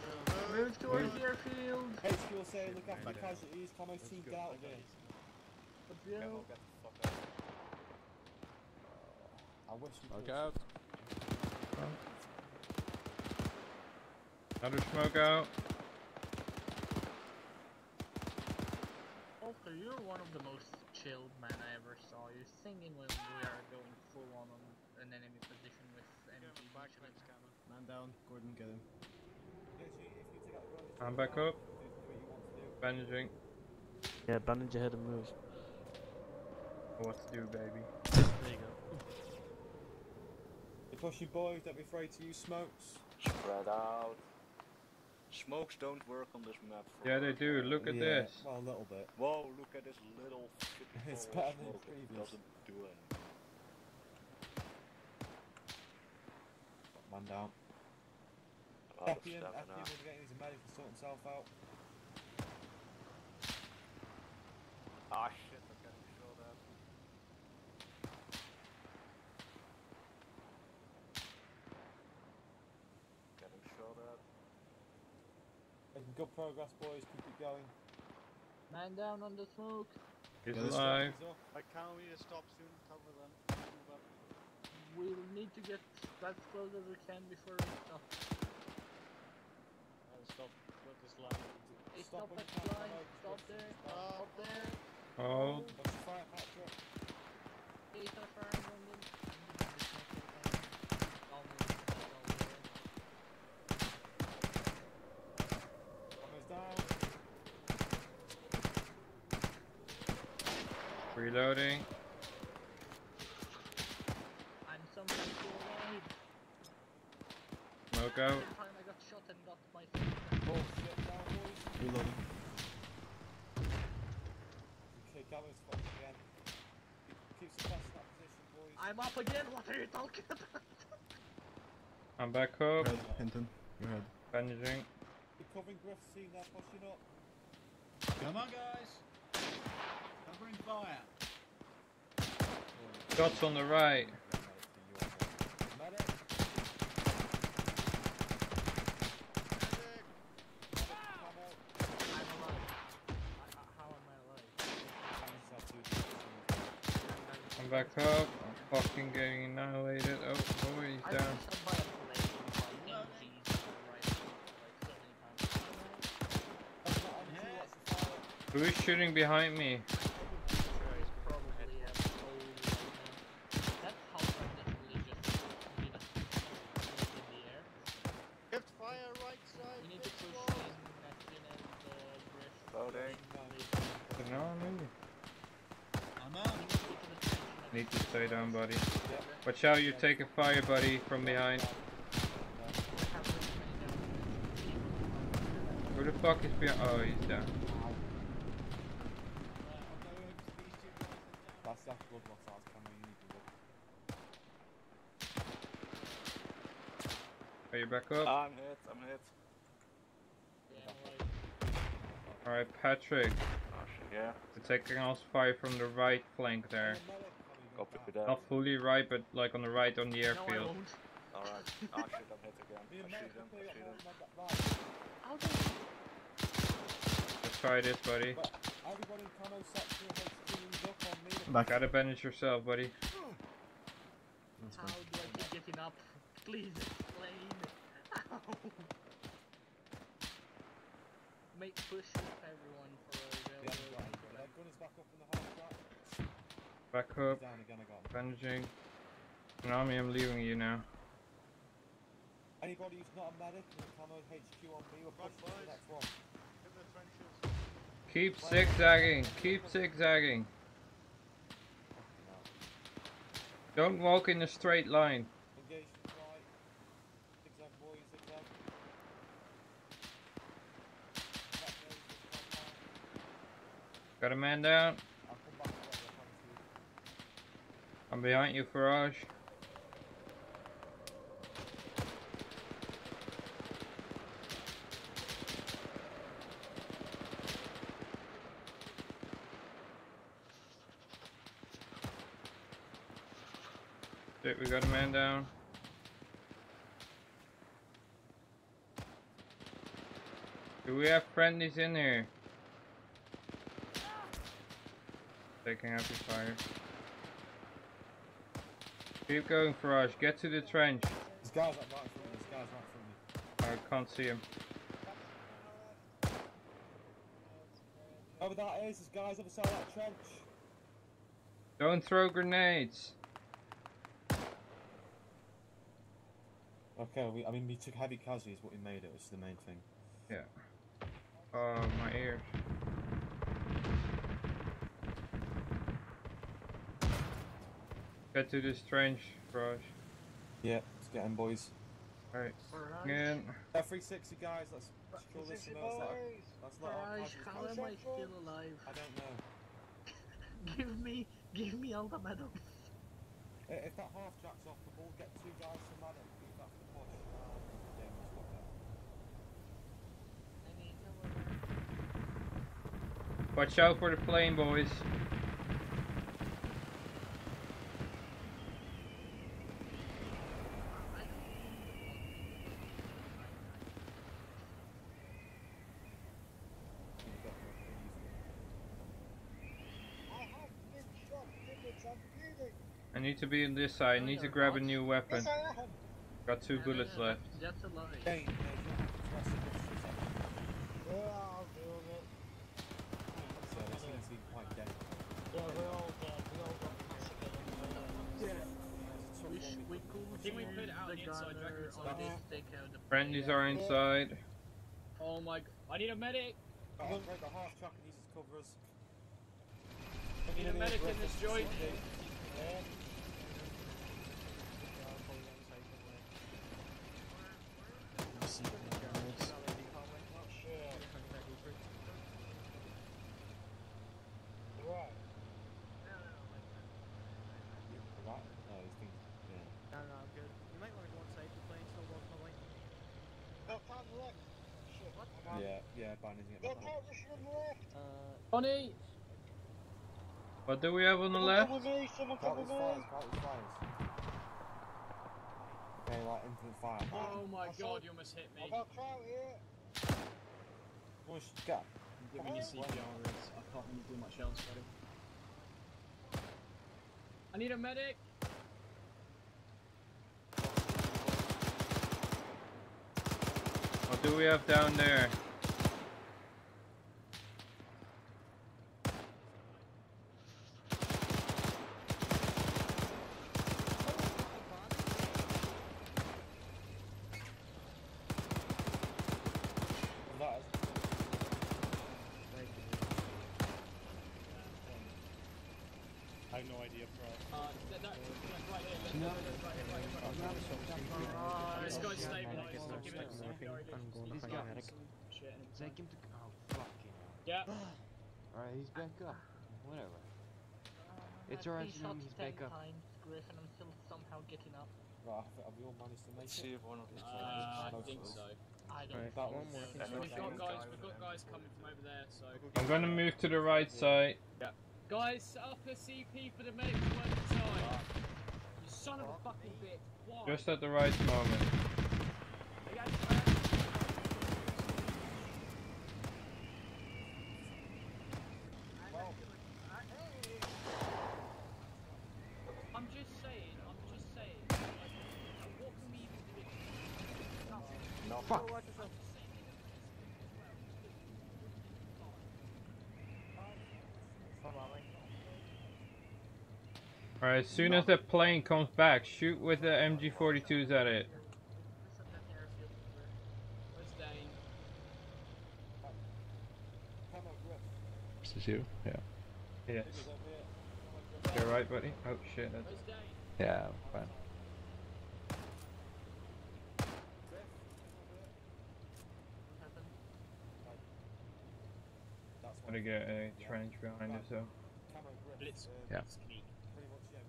Move towards the airfield. HQ will say, look after the casualties. Come Camo team out again. Let's. I wish we Smoke could. out. Another smoke out. Also, you're one of the most chilled men I ever saw. You're singing when we are going full on on an enemy position with MG. Man down. Gordon, get him. I'm back up. Bandaging. Yeah, bandage your head and move. What to do, baby? There you go. They push you boys, don't be afraid to use smokes. Spread out. Smokes don't work on this map. for Yeah, they do. Look at Yeah, this. Well, a little bit. Whoa, look at this little It's ball of better than smoke. It doesn't do anything. Man down. Out of Appian, stamina. Appian will his medic to sort himself out. Ah shit, I'm getting shot at. Getting shot at. Making good progress, boys. Keep it going. Man down on the smoke. He's Yeah, alive. is. I can't we stop soon? Cover them. We'll need to get as close as we can before we stop. I'll stop with this line. Hey, Stop stop at the line. Stop there. Stop there. Hold. Watch the fire, Patrick. Hey, start firing on them. Camo's down. Reloading. I'm somehow still alive. Smoke out. Every time I got shot and got myself. Oh shit, down, boys. Reloading. Okay, Camo's fucked again. Keep, keep suppressing that position, boys. I'm up again. What are you talking about? I'm back up. Head, Hinton. Your head. Bandaging. Keep covering Griff's team, they're pushing up. Come on, guys. Covering fire. Shots on the right. I'm back up. I'm fucking getting annihilated. Oh, boy, he's down. Who is shooting behind me? Watch out, you're taking fire, buddy, from behind. Who the fuck is behind? Oh, he's down. That's that's good loss out camera, you need to look. Are you back up? I'm hit, I'm hit. Alright, Patrick. Oh shit, yeah. We're taking us fire from the right flank there. Copy that. Not fully right, but like on the right on the airfield. Alright. Oh shit, I'm hit again. I shoot him, I shoot him. Let's try this, buddy. Everybody in camo section HQ's up on me. Back. Gotta bandage yourself, buddy. How do I keep getting up? Please explain. Ow. Make push up everyone for a Yeah, railroad. right. Uh, Gunner's back up in the half track. Back up. Down again, I got him. Bandaging. Nami, I'm leaving you now. Anybody who's not a medic in the camo HQ on me, we're pushing to the next one. In the trenches. Keep zigzagging. Keep zigzagging. Don't walk in a straight line. Engage to the right. Zigzag boys, zigzag. Back there, zigzag down. Got a man down. I'll come back to where they're coming to. I'm behind you, Farage. Shit, we got a man down. Do we have friendlies in here? Out the fire. Keep going, Farage. Get to the trench. This guy's like right in front of me. This guy's right in front of me. I can't see him. Over that is, there's guys other side of that trench. Don't throw grenades. Okay, we, I mean, we took heavy casualties, but we made it, which is the main thing. Yeah. Oh, my ears. Get to this trench, Farage. Yeah, let's get in, boys. Alright. Farage. Again. Uh, 360 guys, let's secure this and let's let our, let's let our Farage, casualties how go. am I still alive? I don't know. give me, give me all the medals. I- If that half jacks off, the ball get two guys from that and beat that for push. Yeah, we'll swap that. Watch out for the plane, boys. I have been shot, Tibbets, I'm bleeding. I need to be on this side. I need to grab a new weapon. I. Got two bullets left. That's a lie. Uh, you have to press the push for a second. Yeah, I'll do it. So they seem to be quite dead. Yeah, we're all dead. We all got massacred. We, sh- we could I think we use put it out the the inside gunner records on like this that. take out the Friendlies player. are inside. Oh my g- I need a medic! Uh, break the half track and use his covers. I need a medic in this joint. Right. Right? No, he's been, yeah. No, no, I'm good. You might want to go inside the plane, still walk my way. No, time left. Shit, what? I'm out. Yeah, yeah, bandaging it No, back on. time, Russian on the left. Uh, Bonnie! What do we have on the Someone left? come with me, someone come Countless with fires, me. countless fires. Okay, like infinite fire. Oh my I god, saw- you almost hit I me. got crowd here. Push, gap. Give me your CPR, I can't really do much else, buddy. I need a medic. Do we have down there? I have no idea, bro. Uh, that, that, that's right here. That's right here, right here, right here, right here. Alright, This guy's stabilized. I'm giving it to him. He's got Shit. Take him to. Oh, fucking hell. Yeah. Alright, he's back up. Whatever. It's I've alright, been Zoom, shot he's 10 back up. times, Griff, and I'm still somehow getting up. Right, have, have we all managed to make Let's it? see if one of these Uh, I think so. I don't Right. That think one so. working. We've got guys. We've got guys coming from over there. So. I'm gonna move to the right side. Guys, set up a CP for the medic to work inside. You son of a fucking bitch. Why? Just at the right moment. I'm just saying. I'm just saying. Like, what can we even do? Nothing. Fuck. Alright, as soon as the plane comes back, shoot with the MG42s at it. Where's This is you? Yeah. Yes. You're right, buddy. Oh shit, that's... Yeah, I'm fine. Gotta get a trench behind us though. Blitz. Yeah.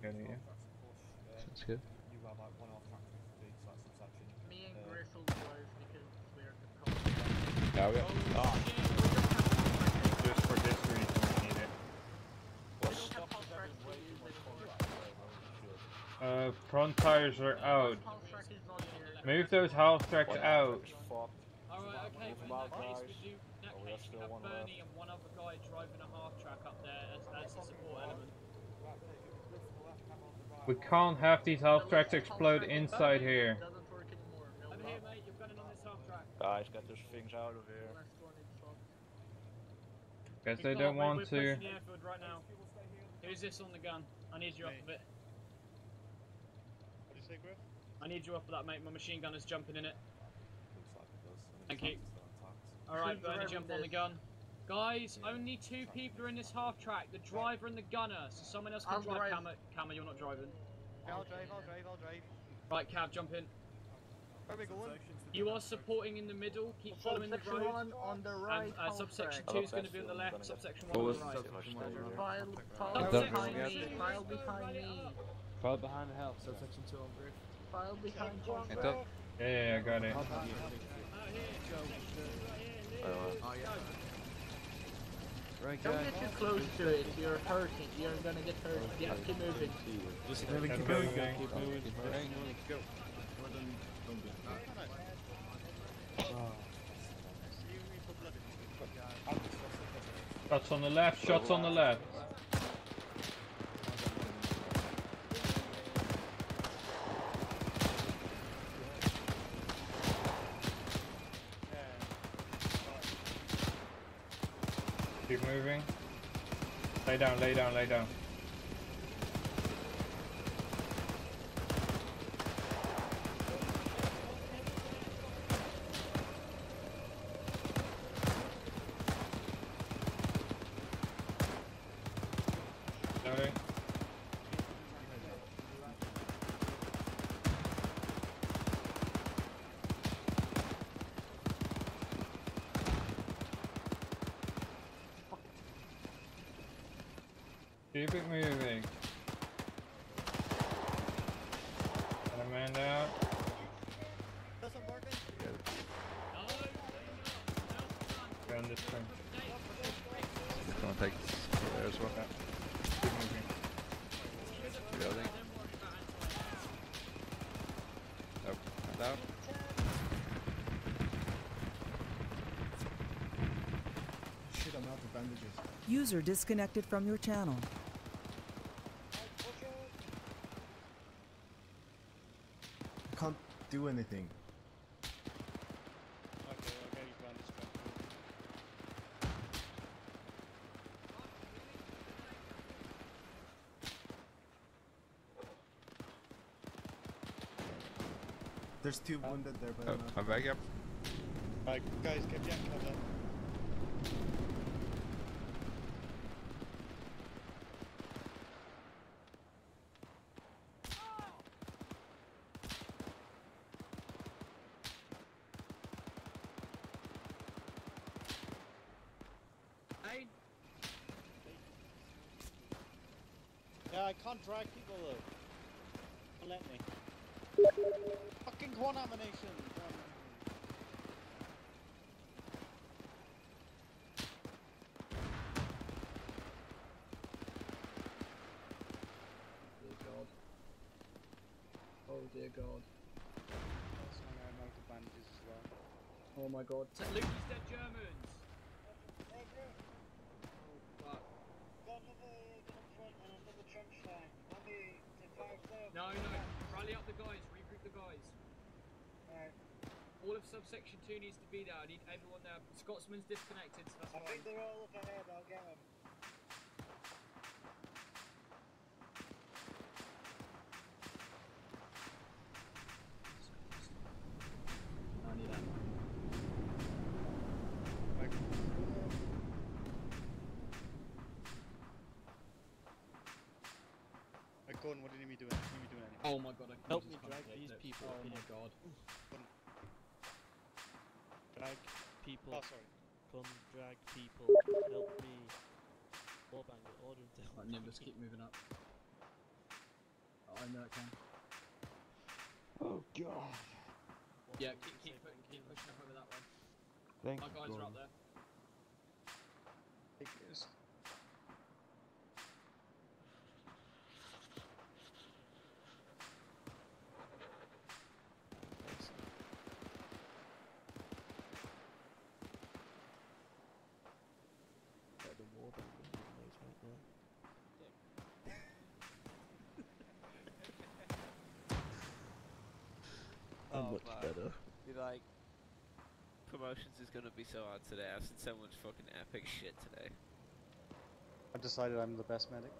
Sneak. Get it, yeah. Sounds good. You have like one off track to so that's subsection. Me and Uh, Griff will drive because we're the problem. Yeah, we got. Ah. Just for this reason we need it. We don't have half tracks to use anymore. Uh, front tires are out. Half track is not here. Move those half tracks out. Alright, okay, Move well, in that out, case, we do. In that Oh, we have case, you still have one Bernie and one other guy driving a half track up there as, as a support element. We can't have these half tracks explode inside here. Doesn't work anymore. No Over here, mate, you're gunning on this half track. Guys, get those things out of here. Last one is fucked. Guess they don't we're- want we're to. pushing the airfield right now. Who's this on the gun? I need you off of it. What did you say, Griff? I need you off of that, mate. My machine gun is jumping in it. Looks like it does. Thank you. still intact. Alright, Should Bernie, jump on the gun. Guys, only two people are in this half track the driver and the gunner, so someone else can I'll drive. drive. Camera, Camera, you're not driving. I'll drive, I'll drive, I'll drive. Right, Cab, jump in. Where are we going? You are supporting in the middle, keep following the Subsection road. one on the right. And uh, subsection 2 is going to be on the left, subsection 1 on the right. File, file behind know me. yet. File behind me. Fall behind the help, Subsection 2 on brief. File behind I John. don't. Yeah, yeah, I got it. Oh, yeah. Right, Don't guys. get too close to it. You're hurting. You're gonna get hurt. Yeah, keep moving. Just Keep moving, keep moving. moving. Keep moving. On, go. Shots on the left, shots on the left. Keep moving. Lay down, lay down, lay down. User disconnected from your channel. I can't do anything. There's two wounded there, but oh, I'm back up. Alright, guys, get the cover. Let me to fire there. No, no. Rally up the guys. Regroup the guys. Alright. All of subsection two needs to be there. I need everyone there. Scotsman's disconnected, so that's I think they're all up ahead. I'll get them. I need ammo. Right, Gordon, what do you need me doing? You need me doing anything? Oh my god, I can Help me drag these it. people Oh my god. Drag people. Oh, sorry. Come drag people. Help me. Warbang, order him to help Right, Nimbus, keep moving up. Oh, I know it can. Oh god. Yeah, keep, keep, pu- keep pushing up over that way. Thank My you, guys are Gordon. up there. Better than Warbang with those right there. I'm Oh, much man. better. Be like, promotions is gonna be so hard today. I've seen so much fucking epic shit today. I've decided I'm the best medic.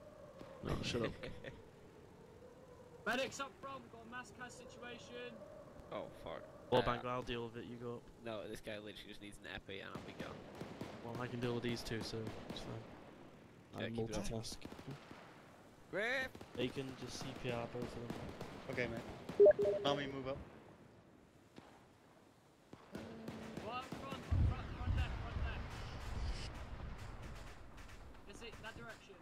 No, shut up. Medics up front, we've got a mass cas situation. oh fuck. Warbang, Uh, I'll deal with it, you go up. no, this guy literally just needs an epi and I'll be gone. Well, I can deal with these two, so it's fine. Yeah, I keep it up. multitask. Griff! They can just CPR both of them. Okay, mate. Army, move up. One front, front, front left, front left. Is it that direction?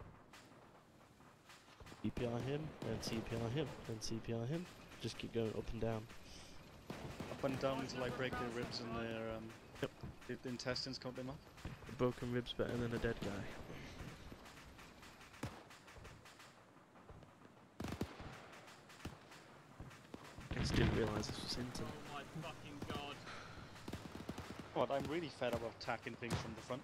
CPR him, then CPR him, then CPR him. Just keep going up and down. Up and down until I break their ribs and their um, the, the intestines come up their mouth. A broken ribs better than a dead guy. I just didn't realise this was Hinton. Oh my fucking god. What? I'm really fed up of attacking things from the front.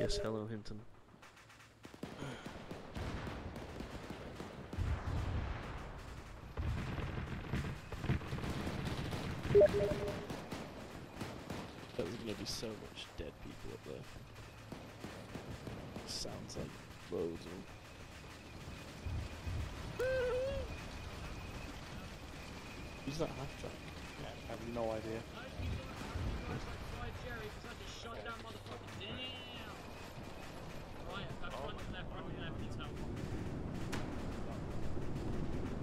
Yes, hello Hinton. There's gonna be so much dead people up there. Sounds like loads of them. Who's that half track? I have no idea. Right, Jerry, because I just shot that motherfucker down. Right, uh, front and left, front and left needs help.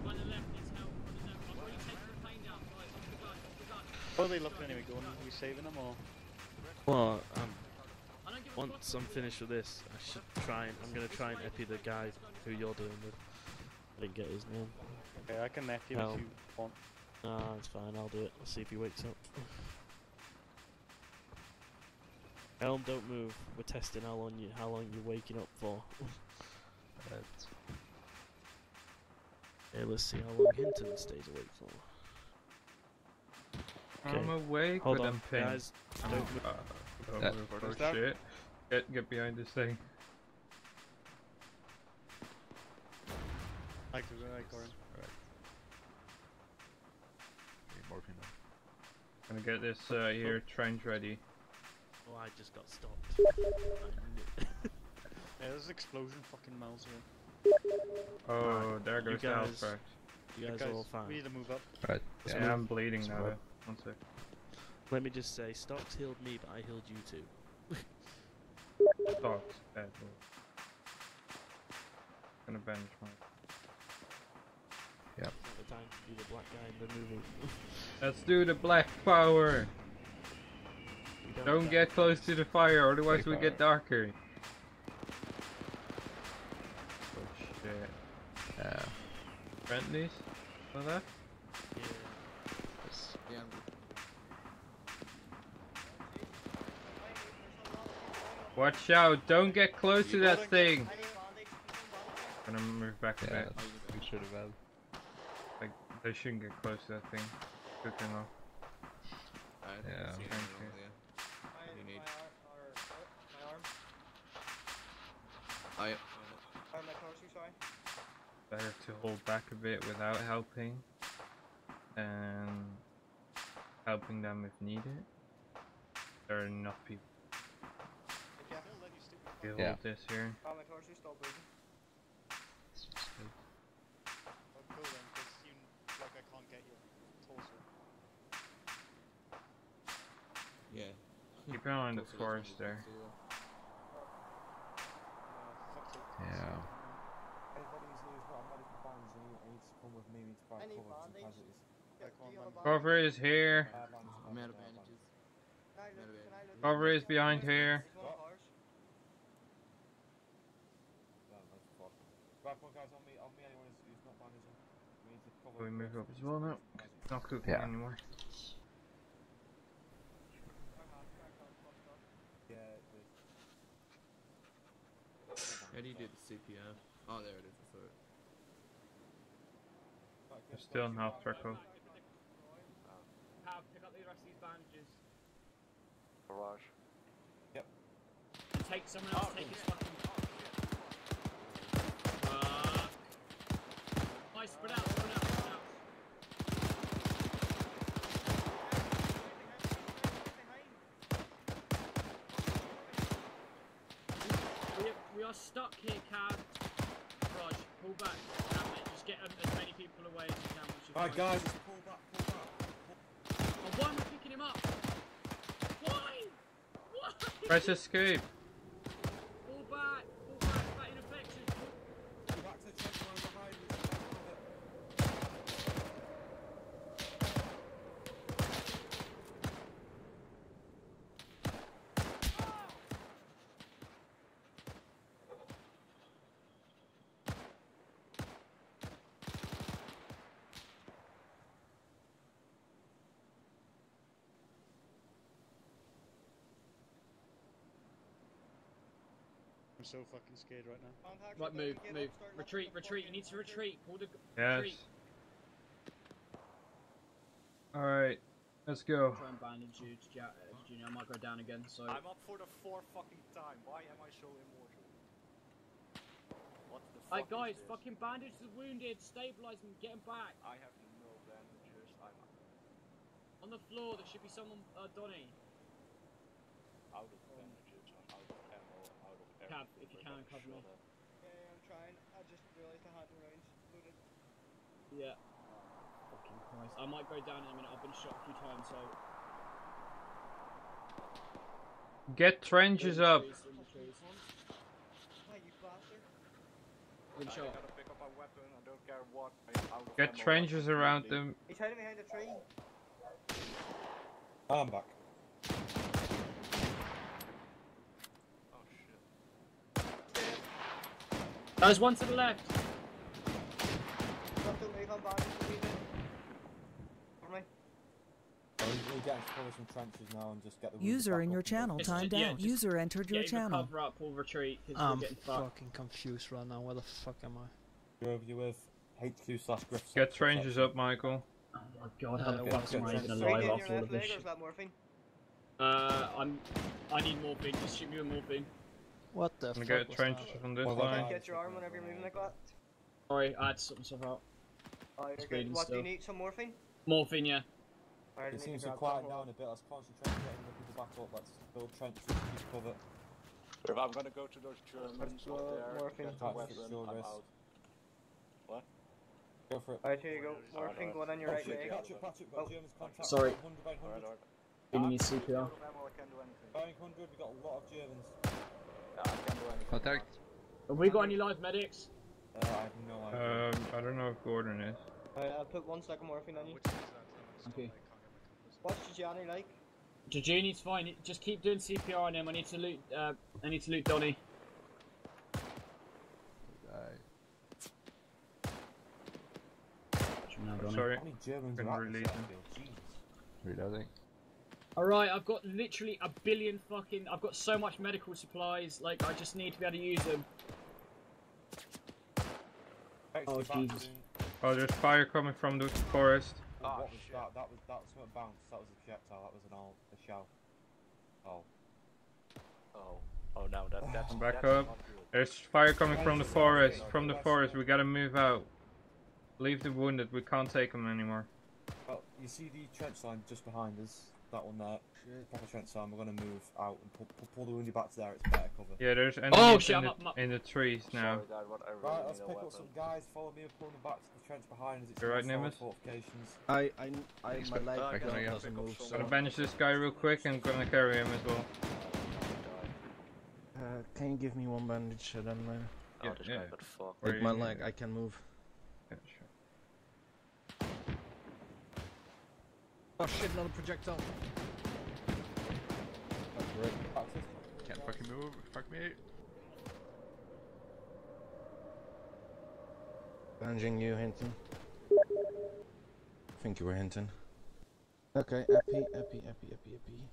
Front and left needs help, front and left. I've already taken the plane down, guys. Off the gun, off the gun. What are they looking anyway? Going? Are we saving them or? Well, um, once I'm finished with this, I should try and I'm gonna try and epi the guy who you're doing with. I didn't get his name. Okay, I can you if you want. Nah, it's fine. I'll do it. I'll see if he wakes up. Helm, don't move. We're testing how long you how long you're waking up for. Okay, let's see how long Hinton stays awake for. I'm awake, Hold but on, I'm pinged. guys. I'm- Don't move. uh, don't That- move. Oh that? shit. Get, get behind this thing. I could go, I Corin. morphine now. Gonna get this uh, here trench ready. Oh, I just got stopped. Yeah, there's an explosion fucking miles away. Oh, there goes the guys- half track. You guys Guys, are all fine. we need to move up. Right. Let's Yeah, move. I'm bleeding Let's now. move. though. One sec. Let me just say, Stocks healed me, but I healed you too. Stocks. Bad boy. Gonna bench my. Yeah. Not the time to be the black guy in the movie. Let's do the black power. We Don't get close to the fire, otherwise we get darker. Oh shit. Yeah. Friendlies? For that? Yeah. Yeah. Watch out! Don't get close to that thing. I'm Gonna move back a Yeah, bit. we should have had. Like they shouldn't get close to that thing. Good to know. Yeah. I've seen it Thank over you. there. My, You need- my, ar- or, oh, my arm. I. Or my torso, sorry. Better to hold back a bit without helping, and helping them if needed. There are enough people. Yeah. to hold Yeah. this here. Oh, my torso's still bleeding. Well, cool then, because you, like, I can't get your torso. Yeah. Keep an eye on the Torso forest move there. Any cover some bandage? casualties. Yeah, Like, do one you have a man. bandage? Cover is here. Bandage, I'm out of bandage, bandages. Can I look- Medical. can I look- Cover is behind here. There's one horse. No, that's fuck. Right, come on guys, on me, on me, anyone who's, who's not bandaging. We need to cover. We move up as well now. not cooking Yeah. anymore. Yeah, it is. How do you do the CPR? Oh, there it is. I saw it. Right, There's still guys, in half want- circle. Pav, pick up the rest of these bandages. Barrage. And take someone else, take his fucking. Uh, nice, spread out, spread out, spread out. We are, stuck here, Cav. Raj, pull back. Damn it, just get um, as many people away as you can. Alright guys, just pull back, pull back. Oh, why am I picking him up? Why? Why? Press escape. Pull back, pull back, that ineffective. Pull back to the trench line behind you. Back on it. I'm so fucking scared right now. Right, move, move. Retreat, retreat. You need to retreat. Pull the. Yes. Retreat. Alright. Let's go. Try and bandage you, Ja- uh, Junior. I might go down again, so. I'm up for the fourth fucking time. Why am I so immortal? What the fuck? Hey is guys, this? fucking bandage the wounded, stabilize them, get them back. I have no bandages. I'm On the floor, there should be someone, uh, Donny. out of bandages. I'm out of ammo. I'm out of Cav, everything. if you can, got cover me. Yeah, yeah, I'm trying. I just realised I had the rounds loaded. Yeah. Fucking Christ. I might go down in a minute, I've been shot a few times, so. Get trenches In up. trees, trees. Hey, you bastard. I shot. gotta pick up a weapon. I don't care what. I'm out Get trenches around them. He's hiding behind a tree. Ah, I'm back. Oh shit. There's one to the left. Got the wave on bandage. leave it. Cover me. We we get to cover some trenches now and just get the wounded User in your channel It's timed ju- yeah, out. just User entered your Get channel. cover up, pull retreat, I'm getting fucked. fucking confused right now. Where the fuck am I? You're over you with HQ slash Griff. Get trenches up, Michael. Oh my god, Uh, how the okay, fuck am I okay. even Straight alive after all of left this shit? is that morphine? Uh, I'm. I need morphine, just shoot me with morphine. What the I'm fuck gonna get was trenches from this Well, line. Get your arm whenever you're moving like that. Sorry, I had to sort myself out. Oh, you're It's good. bleeding What, do you still. need some morphine? Morphine, yeah. Alright, It I need seems to to grab quiet some. down a bit. Let's concentrate on getting the people back up. Let's build trenches to keep cover. If I'm gonna go to those Germans blow up there, morphine. get the weapon, your I'm out. What? Go for it. Alright, here you go. Alright, Morphine alright. going on your Oh right shit, leg. patch it, patch it. We've got Oh. Germans contact. Sorry. 100 by 100. Alright, alright. Feeding me CPR. Firing 100, we've got a lot of Germans. Yeah, I can't do anything. Contact. Have we got any live medics? Uh, I have no idea. Um, I don't know if Gordon is. Alright, I'll put one stack of morphine on you. Okay. What's Gianni like? Jajuni's fine. Just keep doing CPR on him. I need to loot. Uh, I need to loot Donny. Sorry, How many Germans are at this release him. airfield? Jesus. Reloading. All right, I've got literally a billion fucking. I've got so much medical supplies. Like I just need to be able to use them. Oh, Jesus. Oh, there's fire coming from the forest. Oh, oh what was that? That was that was something bounced. That was a projectile. That was an all a shell. Oh. Oh, oh no, that, that's, I'm back that's up. There's fire coming from the forest. From the forest, we gotta move out. Leave the wounded. We can't take them anymore. Well, you see the trench line just behind us. That one there. Proper trench line. We're gonna move out and pull, pull, pull the wounded back to there. It's better cover. Yeah, there's enemies Oh, shit, in, the, up, in the trees now. Sorry, Dad, I really Right, let's pick weapon. up some guys. Follow me and pull them back to the trench behind us. It's You right, solid Nimbus? fortifications. I, I, I my leg can I doesn't pick up move, some so Gotta bench this guy real quick and gonna carry him as well. uh, can you give me one bandage and then uh, Oh, Yeah, this yeah. guy with my leg I can move. Yeah, sure. Oh shit! Another projectile. Can't fucking move. Fuck me. Bandaging you, Hinton. I think you were Hinton. Okay, epi, epi, epi, epi, epi.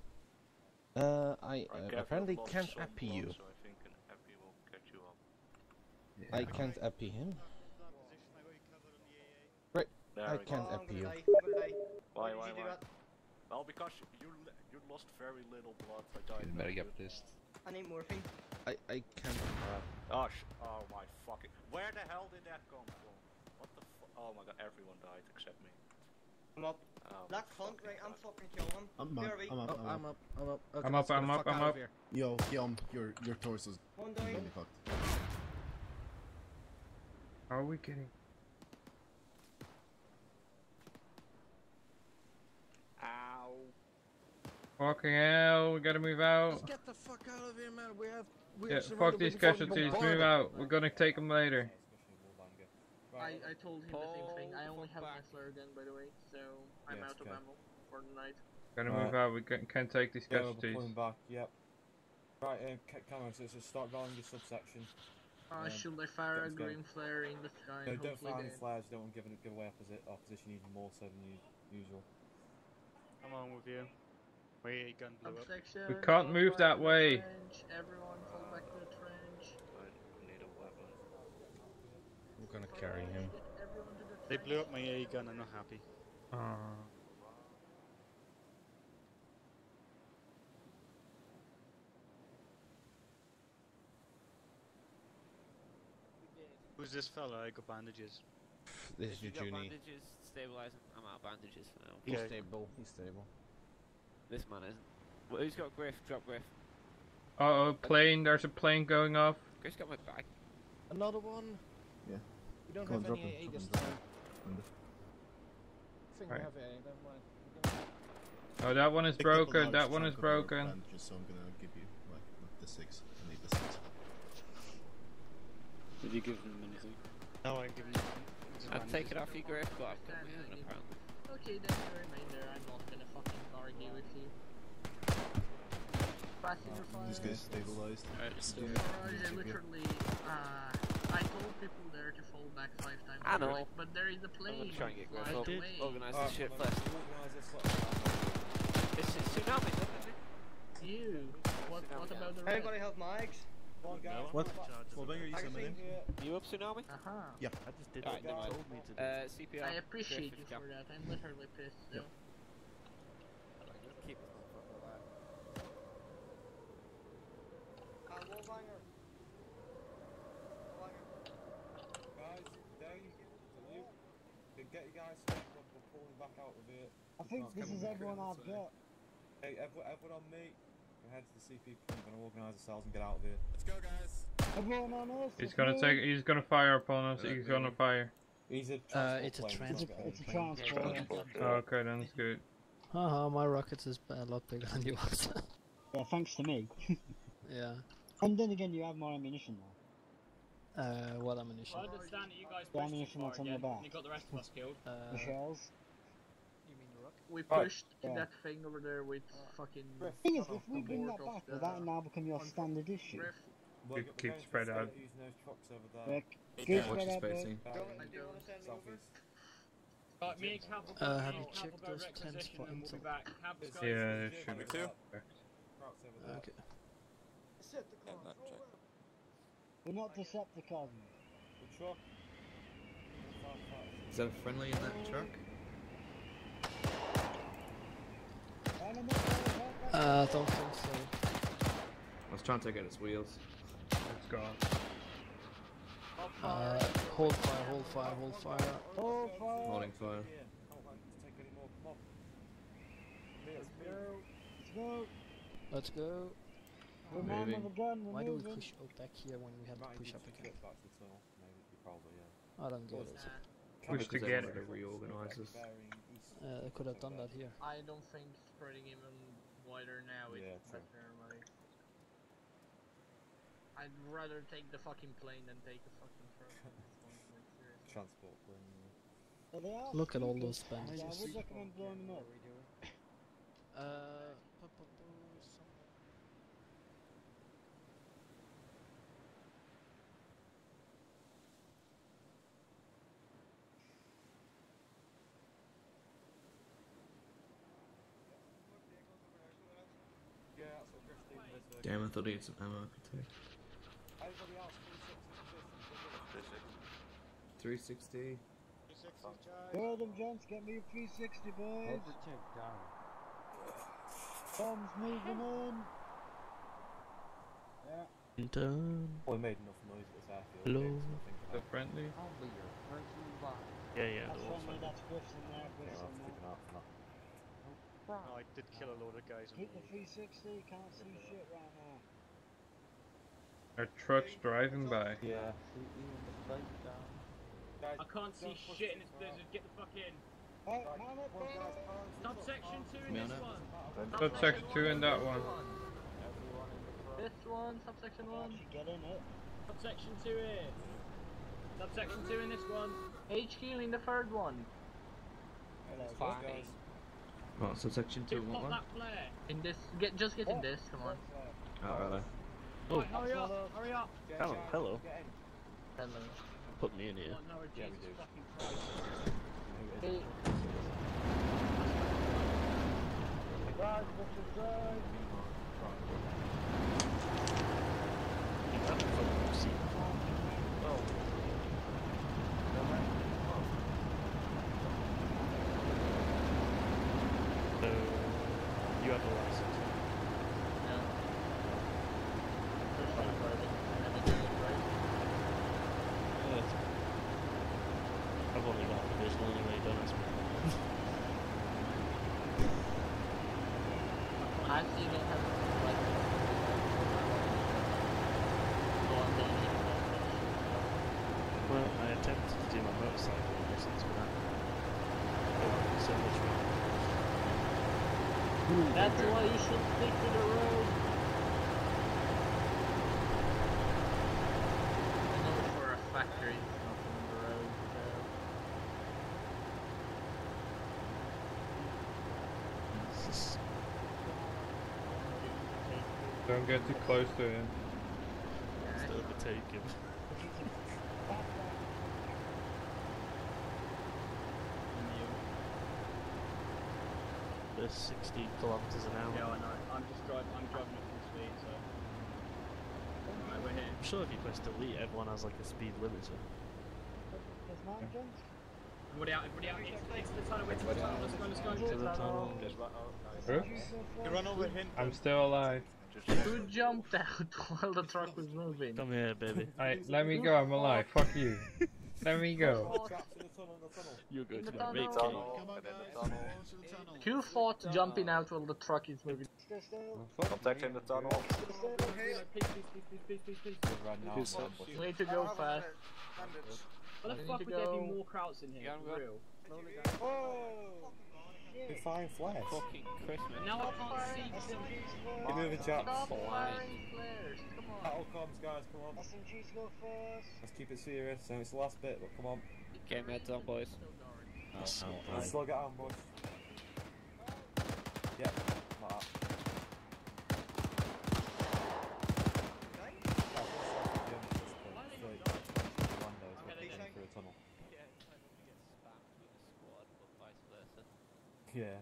Uh, I uh, apparently can't some epi blood, you. So I think an epi will catch you up. I can't epi him. There I can't I'm you. Die. I'm gonna die. Why, Why did why, you do that? Well, because you you lost very little blood. I died. You very better get good. pissed. I need morphine. I, I can't. Uh, oh, sh oh my fucking. Where the hell did that come from? What the fu- Oh my god, everyone died except me. I'm up. Oh, That my cunt, right? I'm fucking killing him. I'm up, I'm up, Oh, I'm I'm up. up. I'm up. Okay, I'm up, get I'm up, fuck I'm up. Yo, Yom, um, your your torso's One down. really fucked. How are we getting? Ow. Fucking hell, we gotta move out. Let's get the fuck out of here, man. We have. We Yeah, are fuck these casualties, move bombardment. out. We're gonna take them later. I, I told him the same thing. I only have fuck my flare gun, by the way, so I'm Yes, out of okay. ammo for the night. Gotta Right. move out, we can, can't take these Yeah, we're casualties. pulling back. Yep. Right, uh, ca- Cameron, so just start rolling your subsection. Uh, Yeah. should I fire a Let's go. green flare in the sky No, don't hopefully fire any flares. You don't want to give, give away our, posi- our position even more so than u- usual. I'm on with you. My AA gun blew up. Subsection, We can't move that way. trench, Everyone fall back to the trench. I need a weapon. I'm gonna carry him. Get everyone to the They blew up my A gun. I'm not happy. Uh, Who's this fella? I got bandages. This is You got Juni. bandages, stabilizing. I'm out of bandages for now. He's Okay. stable. He's stable. This man isn't. Well, who's got Griff? Drop Griff. uh oh, plane, there's a plane going off. Griff's got my bag. Another one. Yeah. We don't Come on, have drop any him, AA drop this him, time. I think Right. we have AA. Never mind. Oh, that one is Picked broken, that one is broken. bandages, so I'm gonna give you like the six. I need the six. Did you give him anything? No, I give him. I'd take it off your Griff, but I've got my own apparently. Okay, then you remain there. I'm not gonna fucking argue. Passenger fire. This guy's stabilized. Alright, let's do it. I literally, uh, I told people there to fall back five times. I They're know. like, but there is a I'm plane. gonna try and get Griff. flying away." Organise Alright, the shit first. This. let- It's, it's tsunami, isn't it? You. What? What about the Anybody rest? have mags? Come on. What? Well, Banger, you said my name? You up, tsunami? Uh huh. Yeah. I just did Alright, what never you told me to do. Uh, CPR. I appreciate you for that. I'm literally pissed. Yep. So. Keep this motherfucker alive. Uh, wall banger. Wall banger. Guys, get you guys set. We're, we're pulling back out of here. I think Come this is everyone I've got. Hey, everyone, everyone on me. We're heading to the CP. We're gonna organise ourselves and get out of here. Let's go, guys. Everyone on us. He's gonna move. take. He's gonna fire upon us. Yeah, He's yeah. gonna fire. He's a Uh, transport it's a transport. It's a transport. Oh, okay, then it's good. Haha, my rockets is a lot bigger than yours. Yeah, thanks to me. yeah. and then again, you have more ammunition now. Uh, what ammunition? I understand that you guys The ammunition far that's on the again, back. and you got the rest of us killed. Uh, The shells. We Right. pushed Yeah. that thing over there with fucking. The Thing is, if we bring that back, will that now become your standard issue? ref. We're, Keep- we're keep going spread out. state using those trucks over there. Yeah, keep watch spread out, bro. spacing. Southeast. Me and Cav will Uh, have you Cav will checked those requisition tents for and we'll back. Yeah, to it should be. too? perfect. Trucks. Okay. We're not Decepticons. The truck. Is that a friendly in that truck? Uh, don't think so. I was trying to take out its wheels. It's gone. Uh, hold fire, hold fire, hold fire. Hold fire. Holding fire. Can't let us take any more. Come on. Let's go. Let's go. We're Moving. gun. We're Why do we push out back here when we had to push up again? get back to. Maybe, probably, yeah. I don't get it. Push Because they together. to reorganise us. Bearing east. Uh, I could have done that here. I don't think spreading even wider now is Yeah, true. better. Like, I'd rather take the fucking plane than take a fucking truck. at this point, like. Transport plane. yeah. Well, they are Look at all stupid. those Yeah, I would recommend blowing them up. Uh, pu- pu- pu- some- Yeah, that's what Griffin is. uh, Damn, I thought he had some ammo I could take. Everybody else, 360 360. Throw them, gents. Get me a 360, boys. Bombs moving in. Yeah. Done. Well, we made enough noise at this airfield. Hello. okay, so I think The friendly. Yeah, yeah. They're all friendly, fine. that's Griff's in there, Yeah, Griff's I'll have in to keep there. An eye out for that. No, I did kill a load of guys. on Keep the the 360, can't see shit right now. Are trucks driving by? Yeah. I can't see shit in this blizzard. Get the fuck in. Right, man. Subsection 2 in this on it. one. Subsection two in that one. This one, subsection one. Get in it. Subsection 2 here. Subsection 2 in this one. HQ in the third one. Hello, Guys, What, subsection 2 Dude, and one? that. In this, get just get in oh. this. Come on. Oh, right Oh, Right, hurry up, hurry up. Oh, hello, hello. get in. Hello. Put me in here. Oh, no, Yeah, we Jesus do. fucking Christ. Hey, Drive, Griff's drive. So, you have a license. yeah. First time driving. I never did it right. Yeah, that's I've only got provisional anyway, don't ask me. I see you don't have like. Go on, go on. Well, I attempted to do my motorcycle license, but that oh, so much fun. That's why you should stick to the road. I know for a factory it's not on the road, so. It's just Don't get too close to him. just overtaken. There's 60 kilometers an hour. Yeah, I know. I'm just driving. I'm driving at full speed, so. Right, we're here. I'm sure if you press delete, everyone has like a speed limiter. There's nine, gents. Everybody out, everybody out. Into, into the tunnel, into the tunnel. Let's go, let's go. To the tunnel. Oops. You run over him. I'm still alive. Who jumped out while the truck was moving? Come here, baby. Alright, let me go. I'm alive. Fuck you. Let me go. Traps in the tunnel, in the tunnel. You're going In to the the rape tunnel. cave. and then the tunnel. Who thought jumping out while the truck is moving? Still, still. Contact in the tunnel. You need to go fast. Why the fuck would there be more krauts in here? Yeah, I'm For real. Oh! They fire flares. Fucking Christmas. And now I can't see them. Keep moving, chaps. Stop Flying. Come on. Battle comms, guys, come on. SMGs go first. Let's keep it serious. So it's the last bit, but come on. Game heads on, boys. That's oh, so Let's bright. slug it out, boys. Yep, like that. Yeah.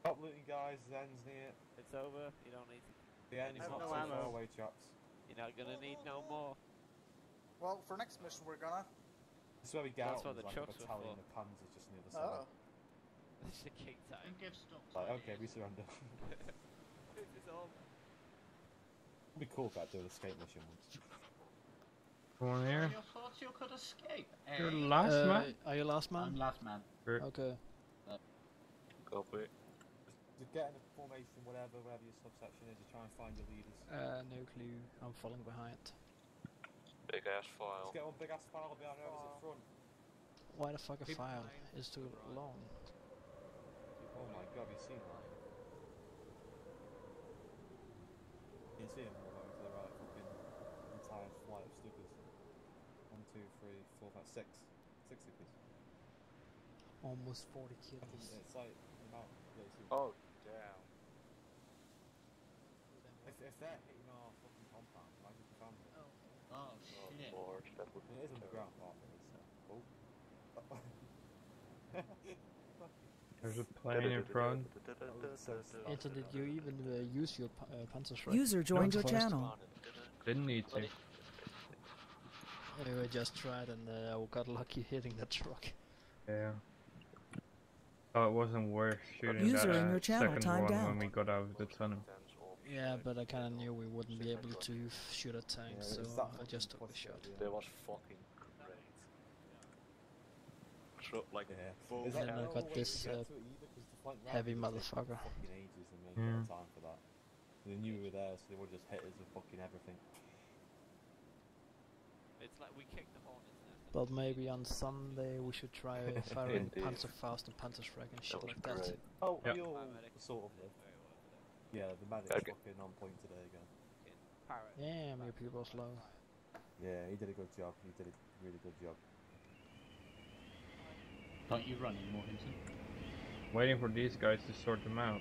Stop looting, guys. The end's near. It's over. You don't need to. The end's I have not no so ammo. far away, chaps. You're not gonna need no more. Well, for next mission we're gonna. This is where we get That's out. what the there's like a trucks were battalion for. of panzers just near the Oh. side. This is a king time. Like, okay, we surrender. this is all. It'd be cool if I do an escape mission once. Come on here. You thought you could escape? You're eh? last Uh, man. Are you last man? I'm last man. Okay. Go for it. Just get in a formation, whatever, whatever your subsection is, you try and find your leaders. Uh, no clue. I'm falling behind. Big ass Let's file. get one big ass file behind whoever's at front. Why the fuck a Keep- file is too long? Oh my god, have you seen that? You can see him all over to the right, fucking entire flight of stupers. One, two, three, four, five, six. Six stupers. Almost 40 kills. It's like the amount that you see. Oh, damn. If, if they're hitting our fucking compound, imagine if we found them. Oh Oh shit. lord, that would I mean, it is underground, part of it, so. Oh. There's a plane in front. Enter, did you even uh, use your pa- uh, Panzerschreck? User joined your channel. Didn't need to. Anyway, just tried and uh, I got lucky hitting that truck. Yeah. Oh, it wasn't worth shooting User that in your channel second timed one out. when we got out of the tunnel. Yeah, but I kinda knew we wouldn't be able to shoot a tank, Yeah, so I just took the shot. That was fucking great. So, like, Yeah. both Is that Then I got this, uh, to it either? 'Cause the flank heavy was motherfucker. Fucking ages and they Yeah. got time for that. They knew we were there, so they would just hit us with fucking everything. It's like we kicked the hornet's nest. But maybe on Sunday we should try firing Indeed. Panzerfaust and Panzerschreck and shit like that. great. Oh, Yep. we all Paramedic. sort of live. Yeah, the medic's Okay. fucking on point today again. Parrot. Yeah, my people slow. Yeah, he did a good job. He did a really good job. Don't you run anymore, Hinton? Waiting for these guys to sort them out.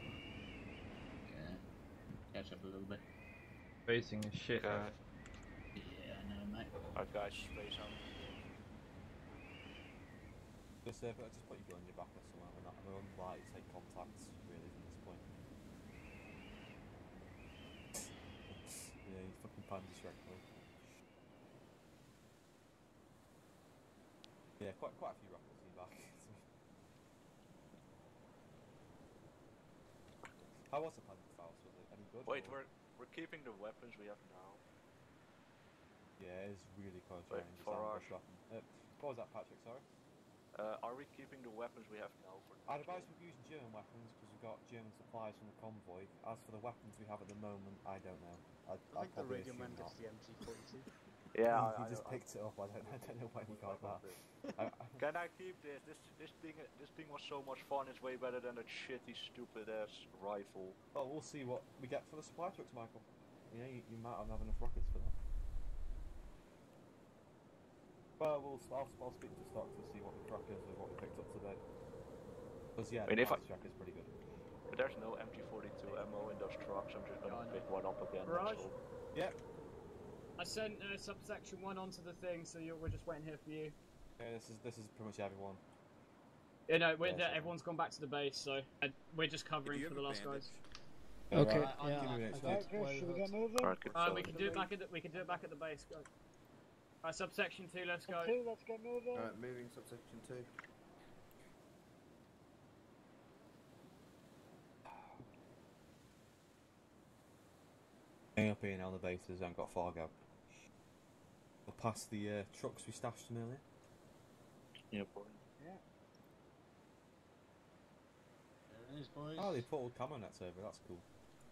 Yeah. Catch up a little bit. Facing is shit. Okay. Yeah, I know, mate. Our guys space out. Just, uh, just put your gun on your back or something. We're not we're unlikely to take contacts really from this point. yeah, he's fucking Shrek boy. Yeah, quite quite a few rockets in your back. How was the Panzerfaust? Was it any good? Wait, or- we're we're keeping the weapons we have now. Yeah, it's really close Wait, range. it's for our-. Uh, what was that, Patrick? Sorry. Uh, are we keeping the weapons we have now for? I'd advise we use German weapons because we've got German supplies from the convoy. As for the weapons we have at the moment, I don't know. I'd, I I'd think the probably radio man gets the MG42. Yeah, he, I- he I just I- picked it up. I don't, I don't know when he got that. I, I, Can I keep this? This this thing this thing was so much fun. It's way better than that shitty stupid ass rifle. well, we'll see what we get for the supply trucks, Michael. Yeah, you, you might not have enough rockets for that. Well, we'll I'll, I'll speak to stock to see what the crack is with what we picked up today. Because yeah, I mean, the if I- track is pretty good. But there's no MG42 ammo in those trucks. I'm just gonna pick one up again. Raj? that's all. Yep. I sent uh, subsection 1 onto the thing, so you're, we're just waiting here for you. Yeah, this is this is pretty much everyone. You know, we're, Yeah, so- everyone's gone back to the base, so uh, we're just covering for the last guys. Okay, Alright, yeah, give me a I minute, got Steve. it. Okay, should we get moving? Alright, Uh, we can do it back at the, we can do it back at the base. Go. Alright, subsection 2, let's go. Two, let's get moving. Alright, moving subsection 2. Hang up here now, the bases haven't got Fargo. Or past the uh, trucks we stashed them earlier. Yeah, boy. Yeah. There it is, boys. Oh, they put all camo nets over. That's cool.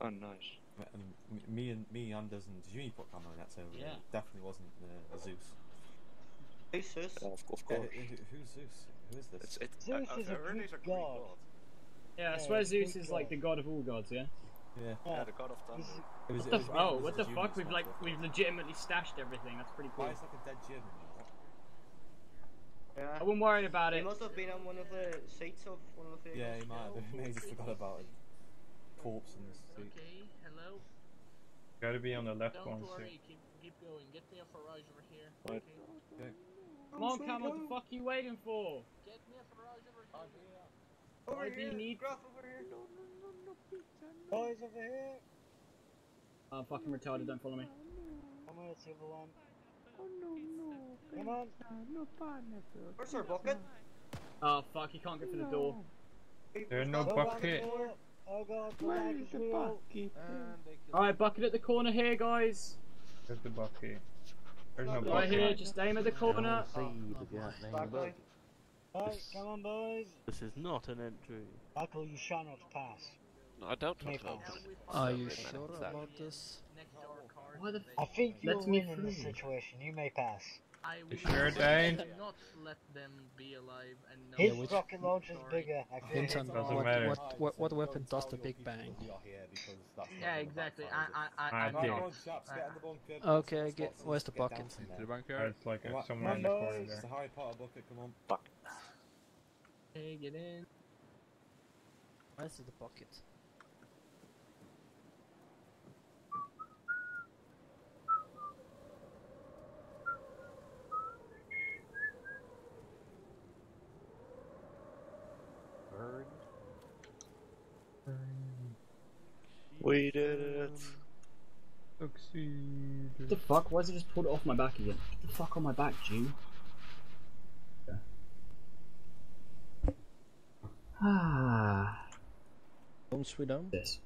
Oh, nice. And m- me and me, Anders, and Jimmy put camo nets over. Yeah. It definitely wasn't uh, a Zeus. Who's Zeus? Yeah, of, of Uh, course. who- who's Zeus? Who is this? It's, it's, Zeus I, is I a heard Greek a Greek god. god. Yeah, I swear it's Zeus Greek is like the god of all gods, yeah? Yeah. Yeah, the god of thunder. It was, What the was oh, Anders, what the fuck? We've like stuff. we've legitimately stashed everything. That's pretty cool. Why is like a dead German? Yeah. I wasn't worried about it. He it. must have been on one of the seats of one of the. Yeah, he might have. Maybe just forgot about it. Corpse in the seat. Okay, hello. Gotta be on the left Don't one, so. worry, keep keep going. Get me a Farage over here. Right. Okay. Come on, Cam, what the fuck are you waiting for? Get me a Farage over here. Over Why do you here, need- Graf over here. Boys over here. I'm fucking retarded, don't follow me. Come here, silver one. Come on. Where's our bucket? Oh fuck, you can't get through the door. There's no Go around the bucket. door. Oh god, the lag is real. Alright, bucket at the corner here, guys. There's the bucket. There's no Right here, just aim at the corner. Oh, right, come on, boys. This is not an entry. Michael, you shall not pass. No, I don't May want to open it. Are you sure minutes, about this? Next to our car. Why the I think you're Let me in in this situation. You may pass. I will sure, Dane? not let them be alive and know. His which- rocket launcher is bigger. I feel Doesn't what, matter. what, what, what weapon does the Big Bang? Yeah, exactly. I, I, I, I'm dick. not. Come on, chaps, get in the bunker. Okay, get, where's the bucket? from To there. the bunker. It's like Come a, on, somewhere in the corner boys. It's the. Harry Potter bucket, come on. Fuck. Okay, get in. Where's the bucket? We did it. Succeed. What the fuck? Why is it just pulled it off my back again? Get the fuck on my back, Jew. Ah. Once we done? This.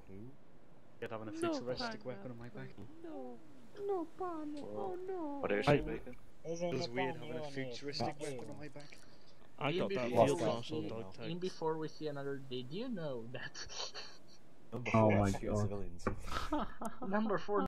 Yet having a futuristic weapon on my back. No. No, I- he making? There's It was weird having a futuristic Not weapon on my back. I In got that before field we marshal see- dog In before we see another, did you know that Number Oh my God. civilians. number four